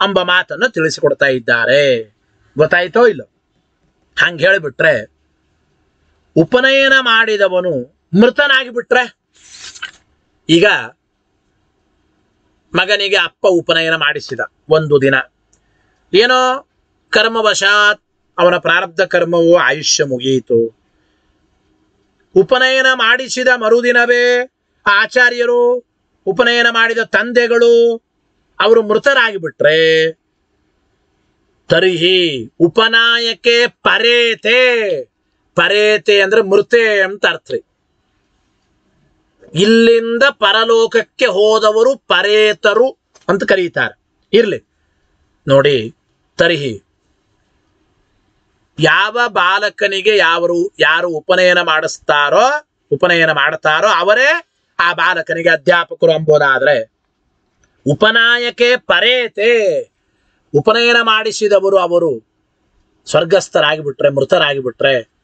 ಎಂಬ ಮಾತನ್ನು ತಿಳಿಸಿಕೊಡ್ತಾ ಇದ್ದಾರೆ. ಗೊತ್ತಾಯ್ತೋ ಇಲ್ಲ? ಹಂಗೆ ಹೇಳಿಬಿಟ್ರೆ, ಉಪನಯನ ಮಾಡಿದವನು ಮೃತನಾಗಿ ಬಿಟ್ರೆ ಈಗ ಮಗನಿಗೆ ಅಪ್ಪ ಉಪನಯನ ಮಾಡಿಸಿದ ಒಂದು ದಿನ. ಏನೋ ಕರ್ಮವಶಾತ್ ಅವನ ಪ್ರಾರಬ್ಧ ಕರ್ಮವು ಆಯುಷ್ಯ ಮುಗಿಯಿತು. ಉಪನಯನ ಮಾಡಿಸಿದ ಮರುದಿನವೇ ಆಚಾರ್ಯರು ಉಪನಯನ ಮಾಡಿದ ತಂದೆಗಳು ಅವರು ಮೃತರಾಗಿ ಬಿಟ್ರೆ ತರಿಹಿ ಉಪನಾಯಕೆ ಪರೇತೆ. ಪರೇತೆ ಅಂದ್ರೆ ಮೃತೆ ಅಂತ ಅರ್ಥ ರೀ. ಇಲ್ಲಿಂದ ಪರಲೋಕಕ್ಕೆ ಹೋದವರು ಪರೇತರು ಅಂತ ಕರೀತಾರೆ. ಇರ್ಲಿ. ನೋಡಿ, ತರ್ಹಿ. ಯಾವ ಬಾಲಕನಿಗೆ ಯಾವರು, ಯಾರು ಉಪನಯನ ಮಾಡಿಸ್ತಾರೋ, ಉಪನಯನ ಮಾಡ್ತಾರೋ ಅವರೇ ಆ ಬಾಲಕನಿಗೆ ಅಧ್ಯಾಪಕರು ಎಂಬುದಾದ್ರೆ ಉಪನಾಯಕೆ ಪರೇತೆ. ಉಪನಯನ ಮಾಡಿಸಿದವರು ಅವರು ಸ್ವರ್ಗಸ್ಥರಾಗಿ ಮೃತರಾಗಿಬಿಟ್ರೆ ಮೃತರಾಗಿ ಬಿಟ್ರೆ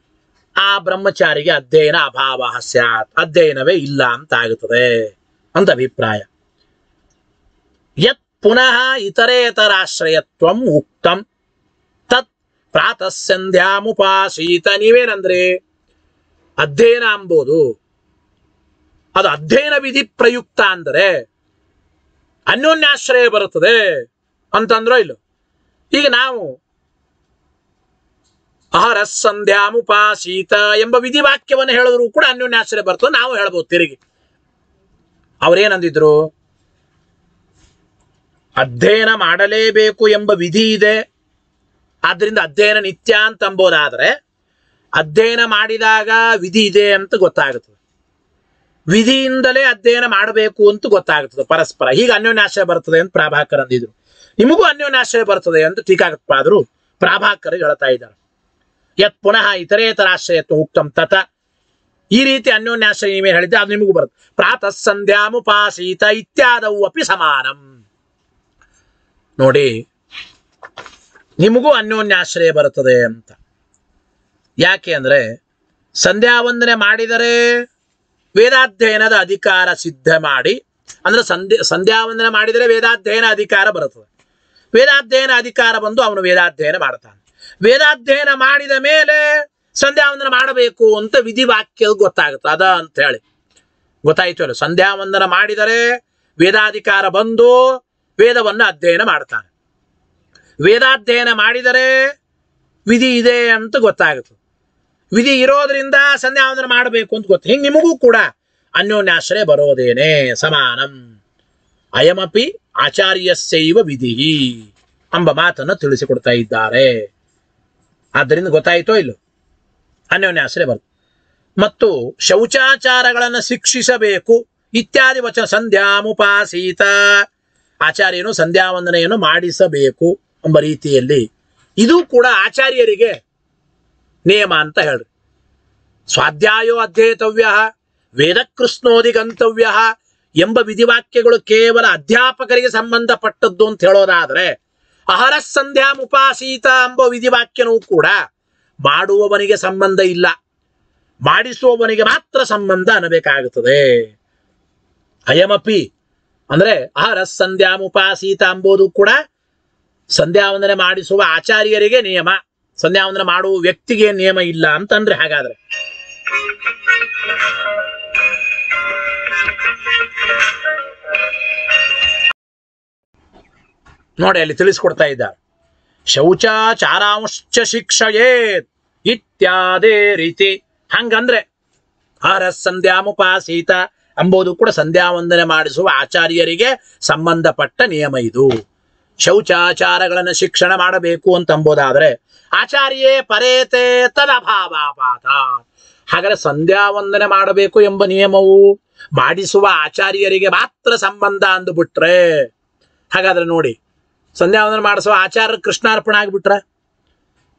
ಆ ಬ್ರಹ್ಮಚಾರಿಗೆ ಅಧ್ಯಯನ ಅಭಾವ ಸ್ಯಾತ್. ಅಧ್ಯಯನವೇ ಇಲ್ಲ ಅಂತ ಆಗುತ್ತದೆ ಅಂತ ಅಭಿಪ್ರಾಯ. ಯತ್ ಪುನಃ ಇತರೇತರಾಶ್ರಯತ್ವಂ ಉಕ್ತಂ. ತತ್ ಪ್ರಾತಃ ಸಂಧ್ಯಾಮುಪಾಸೀತ ನೀವೇನಂದ್ರೆ, ಅಧ್ಯಯನ ಅಂಬೋದು, ಅದು ಅಧ್ಯಯನ ವಿಧಿ ಪ್ರಯುಕ್ತ ಅಂದರೆ, ಅನ್ಯೋನ್ಯಾಶ್ರಯ ಬರುತ್ತದೆ. ಅಂತಂದ್ರೋ ಇಲ್ಲ. ಈಗ ನಾವು ಅಹರ ಸಂಧ್ಯಾಮುಪಾಸೀತ ಎಂಬ ವಿಧಿವಾಕ್ಯವನ್ನು ಹೇಳಿದ್ರು ಕೂಡ ಅನ್ಯೋನ್ಯಾಶ್ರಯ ಬರ್ತದೆ ನಾವು ಹೇಳ್ಬೋದು ತಿರುಗಿ. ಅವರೇನಂದಿದ್ರು? ಅಧ್ಯಯನ ಮಾಡಲೇಬೇಕು ಎಂಬ ವಿಧಿ ಇದೆ. ಆದ್ದರಿಂದ ಅಧ್ಯಯನ ನಿತ್ಯ ಅಂತ ಅಂಬೋದಾದ್ರೆ ಅಧ್ಯಯನ ಮಾಡಿದಾಗ ವಿಧಿ ಇದೆ ಅಂತ ಗೊತ್ತಾಗುತ್ತದೆ. ವಿಧಿಯಿಂದಲೇ ಅಧ್ಯಯನ ಮಾಡಬೇಕು ಅಂತ ಗೊತ್ತಾಗುತ್ತದೆ ಪರಸ್ಪರ. ಹೀಗೆ ಅನ್ಯೋನ್ಯಾಶ್ರಯ ಬರ್ತದೆ ಅಂತ ಪ್ರಾಭಾಕರ್ ಅಂದಿದ್ರು. ನಿಮಗೂ ಅನ್ಯೋನ್ಯಾಶ್ರಯ ಬರ್ತದೆ ಅಂತ ಟೀಕಾಕೃತ್ಪಾದರು ಪ್ರಾಭಾಕರ್ ಹೇಳ್ತಾ ಇದ್ದಾರೆ. ಯತ್ ಪುನಃ ಇತರೇತರಾಶ್ರಯತ್ವ ಉಕ್ತಂ ತತ. ಈ ರೀತಿ ಅನ್ಯೋನ್ಯಾಶ್ರಯ ನೀವೇನು ಹೇಳಿದ್ದೆ ಅದು ನಿಮಗೂ ಬರುತ್ತೆ. ಪ್ರಾತಃ ಸಂಧ್ಯಾಮುಪಾಸೀತ ಇತ್ಯಾದವು ಅಪಿ ಸಮಾನಂ. ನೋಡಿ, ನಿಮಗೂ ಅನ್ಯೋನ್ಯಾಶ್ರಯ ಬರುತ್ತದೆ ಅಂತ. ಯಾಕೆ ಅಂದ್ರೆ ಸಂಧ್ಯಾ ವಂದನೆ ಮಾಡಿದರೆ ವೇದಾಧ್ಯಯನದ ಅಧಿಕಾರ ಸಿದ್ಧ ಮಾಡಿ, ಅಂದ್ರೆ ಸಂಧ್ಯಾ ಸಂಧ್ಯಾ ವಂದನೆ ಮಾಡಿದರೆ ವೇದಾಧ್ಯಯನ ಅಧಿಕಾರ ಬರುತ್ತದೆ. ವೇದಾಧ್ಯಯನ ಅಧಿಕಾರ ಬಂದು ಅವನು ವೇದಾಧ್ಯಯನ ಮಾಡ್ತಾನೆ. ವೇದಾಧ್ಯಯನ ಮಾಡಿದ ಮೇಲೆ ಸಂಧ್ಯಾವಂದನ ಮಾಡಬೇಕು ಅಂತ ವಿಧಿವಾಕ್ಯ ಗೊತ್ತಾಗುತ್ತೆ. ಅದ ಅಂತ ಹೇಳಿ. ಗೊತ್ತಾಯ್ತು ಅಲ್ಲ ಸಂಧ್ಯಾವಂದನ ಮಾಡಿದರೆ ವೇದಾಧಿಕಾರ ಬಂದು ವೇದವನ್ನು ಅಧ್ಯಯನ ಮಾಡ್ತಾನೆ. ವೇದಾಧ್ಯಯನ ಮಾಡಿದರೆ ವಿಧಿ ಇದೆ ಅಂತ ಗೊತ್ತಾಗುತ್ತೆ. ವಿಧಿ ಇರೋದ್ರಿಂದ ಸಂಧ್ಯಾವಂದನ ಮಾಡಬೇಕು ಅಂತ ಗೊತ್ತು. ಹಿಂಗೆ ನಿಮಗೂ ಕೂಡ ಅನ್ಯೋನ್ಯಾಶ್ರಯ ಬರೋದೇನೆ ಸಮಾನಂ. ಅಯಮಪಿ ಆಚಾರ್ಯಸ್ಯೈವ ವಿಧಿ ಎಂಬ ಮಾತನ್ನು ತಿಳಿಸಿಕೊಡ್ತಾ ಇದ್ದಾರೆ. ಆದ್ದರಿಂದ ಗೊತ್ತಾಯಿತೋ ಇಲ್ಲೋ? ಅನ್ಯೋನ್ಯಾಸರೇ ಬರ್ತದೆ ಮತ್ತು ಶೌಚಾಚಾರಗಳನ್ನು ಶಿಕ್ಷಿಸಬೇಕು ಇತ್ಯಾದಿ ವಚನ ಸಂಧ್ಯಾಮುಪಾಸೀತ ಆಚಾರ್ಯನು ಸಂಧ್ಯಾ ವಂದನೆಯನ್ನು ಮಾಡಿಸಬೇಕು ಎಂಬ ರೀತಿಯಲ್ಲಿ ಇದು ಕೂಡ ಆಚಾರ್ಯರಿಗೆ ನಿಯಮ ಅಂತ ಹೇಳ್ರಿ. ಸ್ವಾಧ್ಯಾಯೋ ಅಧ್ಯೇತವ್ಯ ವೇದಕೃಷ್ಣೋದಿ ಗಂತವ್ಯ ಎಂಬ ವಿಧಿವಾಕ್ಯಗಳು ಕೇವಲ ಅಧ್ಯಾಪಕರಿಗೆ ಸಂಬಂಧಪಟ್ಟದ್ದು ಅಂತ ಹೇಳೋದಾದ್ರೆ ಅಹರ ಸಂಧ್ಯಾ ಮುಪಾಸೀತ ಎಂಬ ವಿಧಿವಾಕ್ಯನೂ ಕೂಡ ಮಾಡುವವನಿಗೆ ಸಂಬಂಧ ಇಲ್ಲ. ಮಾಡಿಸುವವನಿಗೆ ಮಾತ್ರ ಸಂಬಂಧ ಅನ್ನಬೇಕಾಗುತ್ತದೆ. ಅಯಮಪಿ ಅಂದ್ರೆ ಅಹರ ಸಂಧ್ಯಾ ಮುಪಾಸೀತ ಎಂಬುದು ಕೂಡ ಸಂಧ್ಯಾ ವಂದನೆ ಮಾಡಿಸುವ ಆಚಾರ್ಯರಿಗೆ ನಿಯಮ ಸಂಧ್ಯಾ ವಂದನೆ ಮಾಡುವ ವ್ಯಕ್ತಿಗೆ ನಿಯಮ ಇಲ್ಲ ಅಂತಂದ್ರೆ ಹಾಗಾದ್ರೆ. ನೋಡಿ, ಅಲ್ಲಿ ತಿಳಿಸ್ಕೊಡ್ತಾ ಇದ್ದಾರೆ. ಶೌಚಾಚಾರಾಂಶ್ಚ ಶಿಕ್ಷಯೇತ್ ಇತ್ಯಾದೇ ರೀತಿ. ಹಂಗಂದ್ರೆ ಆರ ಸಂಧ್ಯಾಮುಪಾಸೀತ ಅಂಬೋದು ಕೂಡ ಸಂಧ್ಯಾ ವಂದನೆ ಮಾಡಿಸುವ ಆಚಾರ್ಯರಿಗೆ ಸಂಬಂಧಪಟ್ಟ ನಿಯಮ ಇದು. ಶೌಚಾಚಾರಗಳನ್ನು ಶಿಕ್ಷಣ ಮಾಡಬೇಕು ಅಂತ ಅಂಬೋದಾದ್ರೆ ಆಚಾರ್ಯೇ ಪರೇತೆ ತದಭಾವಾಪಾತ ಹಾಗಾದ್ರೆ ಸಂಧ್ಯಾ ವಂದನೆ ಮಾಡಬೇಕು ಎಂಬ ನಿಯಮವು ಮಾಡಿಸುವ ಆಚಾರ್ಯರಿಗೆ ಮಾತ್ರ ಸಂಬಂಧ ಅಂದುಬಿಟ್ರೆ ಹಾಗಾದ್ರೆ ನೋಡಿ ಸಂಧ್ಯಾ ವಂದನೆ ಮಾಡಿಸುವ ಆಚಾರ ಕೃಷ್ಣಾರ್ಪಣ ಆಗಿಬಿಟ್ರೆ,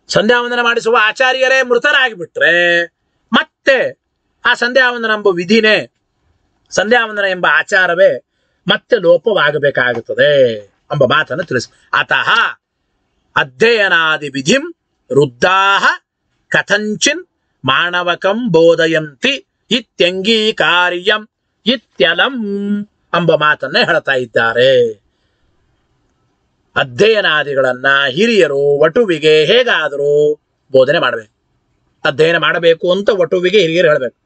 ಸಂಧ್ಯಾವಂದನ ಮಾಡಿಸುವ ಆಚಾರ್ಯರೇ ಮೃತರಾಗಿಬಿಟ್ರೆ, ಮತ್ತೆ ಆ ಸಂಧ್ಯಾವಂದನ ಎಂಬ ವಿಧಿನೇ, ಸಂಧ್ಯಾವಂದನ ಎಂಬ ಆಚಾರವೇ ಮತ್ತೆ ಲೋಪವಾಗಬೇಕಾಗುತ್ತದೆ ಎಂಬ ಮಾತನ್ನು ತಿಳಿಸ. ಅತಃ ಅಧ್ಯಯನಾದಿ ವಿಧಿಂ ವೃದ್ಧಾಹ ಕಥಂಚಿನ್ ಮಾಣವಕಂ ಬೋಧಯಂತಿ ಇತ್ಯಂಗೀಕಾರ್ಯಂ ಇತ್ಯಲಂ ಎಂಬ ಮಾತನ್ನೇ ಹೇಳ್ತಾ ಇದ್ದಾರೆ. ಅಧ್ಯಯನಾದಿಗಳನ್ನ ಹಿರಿಯರು ವಟುವಿಗೆ ಹೇಗಾದರೂ ಬೋಧನೆ ಮಾಡಬೇಕು. ಅಧ್ಯಯನ ಮಾಡಬೇಕು ಅಂತ ವಟುವಿಗೆ ಹಿರಿಯರು ಹೇಳಬೇಕು.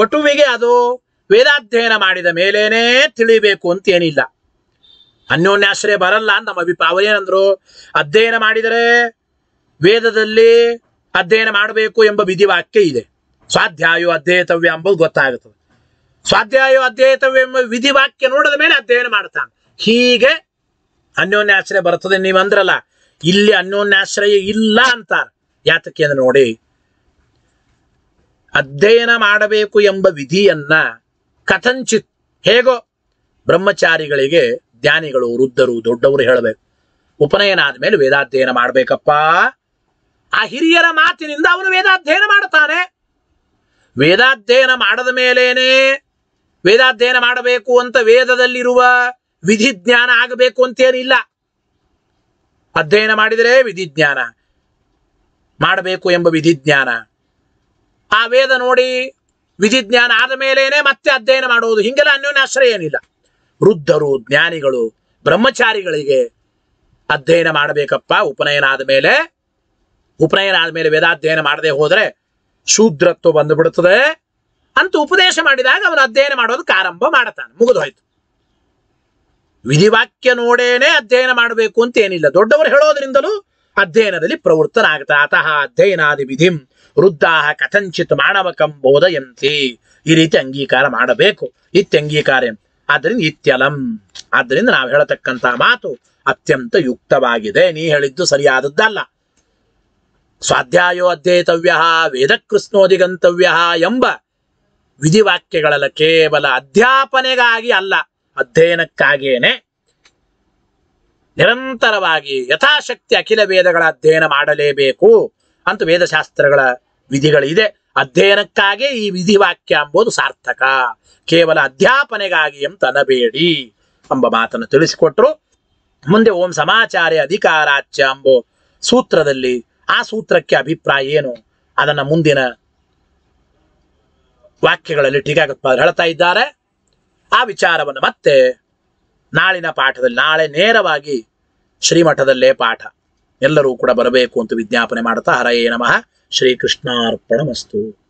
ವಟುವಿಗೆ ಅದು ವೇದಾಧ್ಯಯನ ಮಾಡಿದ ಮೇಲೇನೆ ತಿಳಿಬೇಕು ಅಂತ ಏನಿಲ್ಲ. ಅನ್ಯೋನ್ಯಾಶ್ರಯ ಬರಲ್ಲ ಅಂತ ನಮ್ಮ ಅಭಿಪ್ರಾಯ. ಅವರೇನಂದ್ರು ಅಧ್ಯಯನ ಮಾಡಿದರೆ ವೇದದಲ್ಲಿ ಅಧ್ಯಯನ ಮಾಡಬೇಕು ಎಂಬ ವಿಧಿವಾಕ್ಯ ಇದೆ. ಸ್ವಾಧ್ಯಾಯೋ ಅಧ್ಯಯತವ್ಯ ಎಂಬುದು ಗೊತ್ತಾಗುತ್ತದೆ. ಸ್ವಾಧ್ಯಾಯೋ ಅಧ್ಯಯತವ್ಯ ಎಂಬ ವಿಧಿವಾಕ್ಯ ನೋಡಿದ ಮೇಲೆ ಅಧ್ಯಯನ ಮಾಡ್ತಾನೆ. ಹೀಗೆ ಅನ್ಯೋನ್ಯಾಶ್ರಯ ಬರ್ತದೆ ನೀವಂದ್ರಲ್ಲ ಇಲ್ಲಿ ಅನ್ಯೋನ್ಯಾಶ್ರಯ ಇಲ್ಲ ಅಂತಾರ. ಯಾತಕ್ಕೆ ಅಂದ್ರೆ ನೋಡಿ, ಅಧ್ಯಯನ ಮಾಡಬೇಕು ಎಂಬ ವಿಧಿಯನ್ನ ಕಥಂಚಿತ್ ಹೇಗೋ ಬ್ರಹ್ಮಚಾರಿಗಳಿಗೆ ಜ್ಞಾನಿಗಳು, ವೃದ್ಧರು, ದೊಡ್ಡವರು ಹೇಳಬೇಕು. ಉಪನಯನ ಆದ್ಮೇಲೆ ವೇದಾಧ್ಯಯನ ಮಾಡಬೇಕಪ್ಪ. ಆ ಹಿರಿಯರ ಮಾತಿನಿಂದ ಅವನು ವೇದಾಧ್ಯಯನ ಮಾಡ್ತಾನೆ ವೇದಾಧ್ಯಯನ ಮಾಡದ ಮೇಲೇನೆ ವೇದಾಧ್ಯಯನ ಮಾಡಬೇಕು ಅಂತ ವೇದದಲ್ಲಿರುವ ವಿಧಿ ಜ್ಞಾನ ಆಗಬೇಕು ಅಂತೇನಿಲ್ಲ. ಅಧ್ಯಯನ ಮಾಡಿದರೆ ವಿಧಿಜ್ಞಾನ, ಮಾಡಬೇಕು ಎಂಬ ವಿಧಿಜ್ಞಾನ. ಆ ವೇದ ನೋಡಿ ವಿಧಿಜ್ಞಾನ ಆದ ಮೇಲೇನೆ ಮತ್ತೆ ಅಧ್ಯಯನ ಮಾಡುವುದು ಹಿಂಗೆಲ್ಲ ಅನ್ಯೋನ್ಯಾಶ್ರಯ ಏನಿಲ್ಲ. ವೃದ್ಧರು, ಜ್ಞಾನಿಗಳು, ಬ್ರಹ್ಮಚಾರಿಗಳಿಗೆ ಅಧ್ಯಯನ ಮಾಡಬೇಕಪ್ಪ. ಉಪನಯನ ಆದ ಮೇಲೆ ಉಪನಯನ ಆದಮೇಲೆ ವೇದಾಧ್ಯಯನ ಮಾಡದೆ ಹೋದರೆ ಶೂದ್ರತ್ವ ಬಂದು ಬಿಡುತ್ತದೆ. ಅಂತ ಉಪದೇಶ ಮಾಡಿದಾಗ ಅವನು ಅಧ್ಯಯನ ಮಾಡೋದಕ್ಕೆ ಆರಂಭ ಮಾಡುತ್ತಾನೆ ಮುಗಿದು ಹೋಯ್ತು ವಿಧಿವಾಕ್ಯ ನೋಡೇನೆ ಅಧ್ಯಯನ ಮಾಡಬೇಕು ಅಂತ ಏನಿಲ್ಲ. ದೊಡ್ಡವರು ಹೇಳೋದ್ರಿಂದಲೂ ಅಧ್ಯಯನದಲ್ಲಿ ಪ್ರವೃತ್ತನಾಗ್ತಾರೆ ಅತಃ ಅಧ್ಯಯನಾದಿ ವಿಧಿಂ ವೃದ್ಧಾಹ ಕಥಂಚಿತ್ ಮಾನವಕಂ ಬೋಧಯಂತಿ. ಈ ರೀತಿ ಅಂಗೀಕಾರ ಮಾಡಬೇಕು. ಇತ್ಯಂಗೀಕಾರ ಆದ್ದರಿಂದ ಇತ್ಯಲಂ. ಆದ್ದರಿಂದ ನಾವು ಹೇಳತಕ್ಕಂತ ಮಾತು ಅತ್ಯಂತ ಯುಕ್ತವಾಗಿದೆ. ನೀ ಹೇಳಿದ್ದು ಸರಿಯಾದದ್ದಲ್ಲ. ಸ್ವಾಧ್ಯಾಯೋ ಅಧ್ಯೇತವ್ಯ, ವೇದಕೃಷ್ಣೋದಿಗಂತವ್ಯ ಎಂಬ ವಿಧಿವಾಕ್ಯಗಳೆಲ್ಲ ಕೇವಲ ಅಧ್ಯಾಪನೆಗಾಗಿ ಅಲ್ಲ. ಅಧ್ಯಯನಕ್ಕಾಗಿಯೇನೆ ನಿರಂತರವಾಗಿ ಯಥಾಶಕ್ತಿ ಅಖಿಲ ವೇದಗಳ ಅಧ್ಯಯನ ಮಾಡಲೇಬೇಕು ಅಂತ ವೇದಶಾಸ್ತ್ರಗಳ ವಿಧಿಗಳಿದೆ. ಅಧ್ಯಯನಕ್ಕಾಗಿ ಈ ವಿಧಿವಾಕ್ಯ ಎಂಬುದು ಸಾರ್ಥಕ. ಕೇವಲ ಅಧ್ಯಾಪನೆಗಾಗಿ ಅಂತ ಅನ್ನಬೇಡಿ ಎಂಬ ಮಾತನ್ನು ತಿಳಿಸಿಕೊಟ್ರು. ಮುಂದೆ ಓಂ ಸಮಾಚಾರ್ಯ ಅಧಿಕಾರಾಚ್ಯ ಎಂಬ ಸೂತ್ರದಲ್ಲಿ ಆ ಸೂತ್ರಕ್ಕೆ ಅಭಿಪ್ರಾಯ ಏನು? ಅದನ್ನ ಮುಂದಿನ ವಾಕ್ಯಗಳಲ್ಲಿ ಟೀಕಾಕೃತ್ಪಾದರು ಹೇಳ್ತಾ ಇದ್ದಾರೆ. ಆ ವಿಚಾರವನ್ನು ಮತ್ತೆ ನಾಳಿನ ಪಾಠದಲ್ಲಿ, ನಾಳೆ ನೇರವಾಗಿ ಶ್ರೀಮಠದಲ್ಲೇ ಪಾಠ. ಎಲ್ಲರೂ ಕೂಡ ಬರಬೇಕು ಅಂತ ವಿಜ್ಞಾಪನೆ ಮಾಡುತ್ತಾ ಹರಯೇ ನಮಃ. ಶ್ರೀಕೃಷ್ಣಾರ್ಪಣಮಸ್ತು.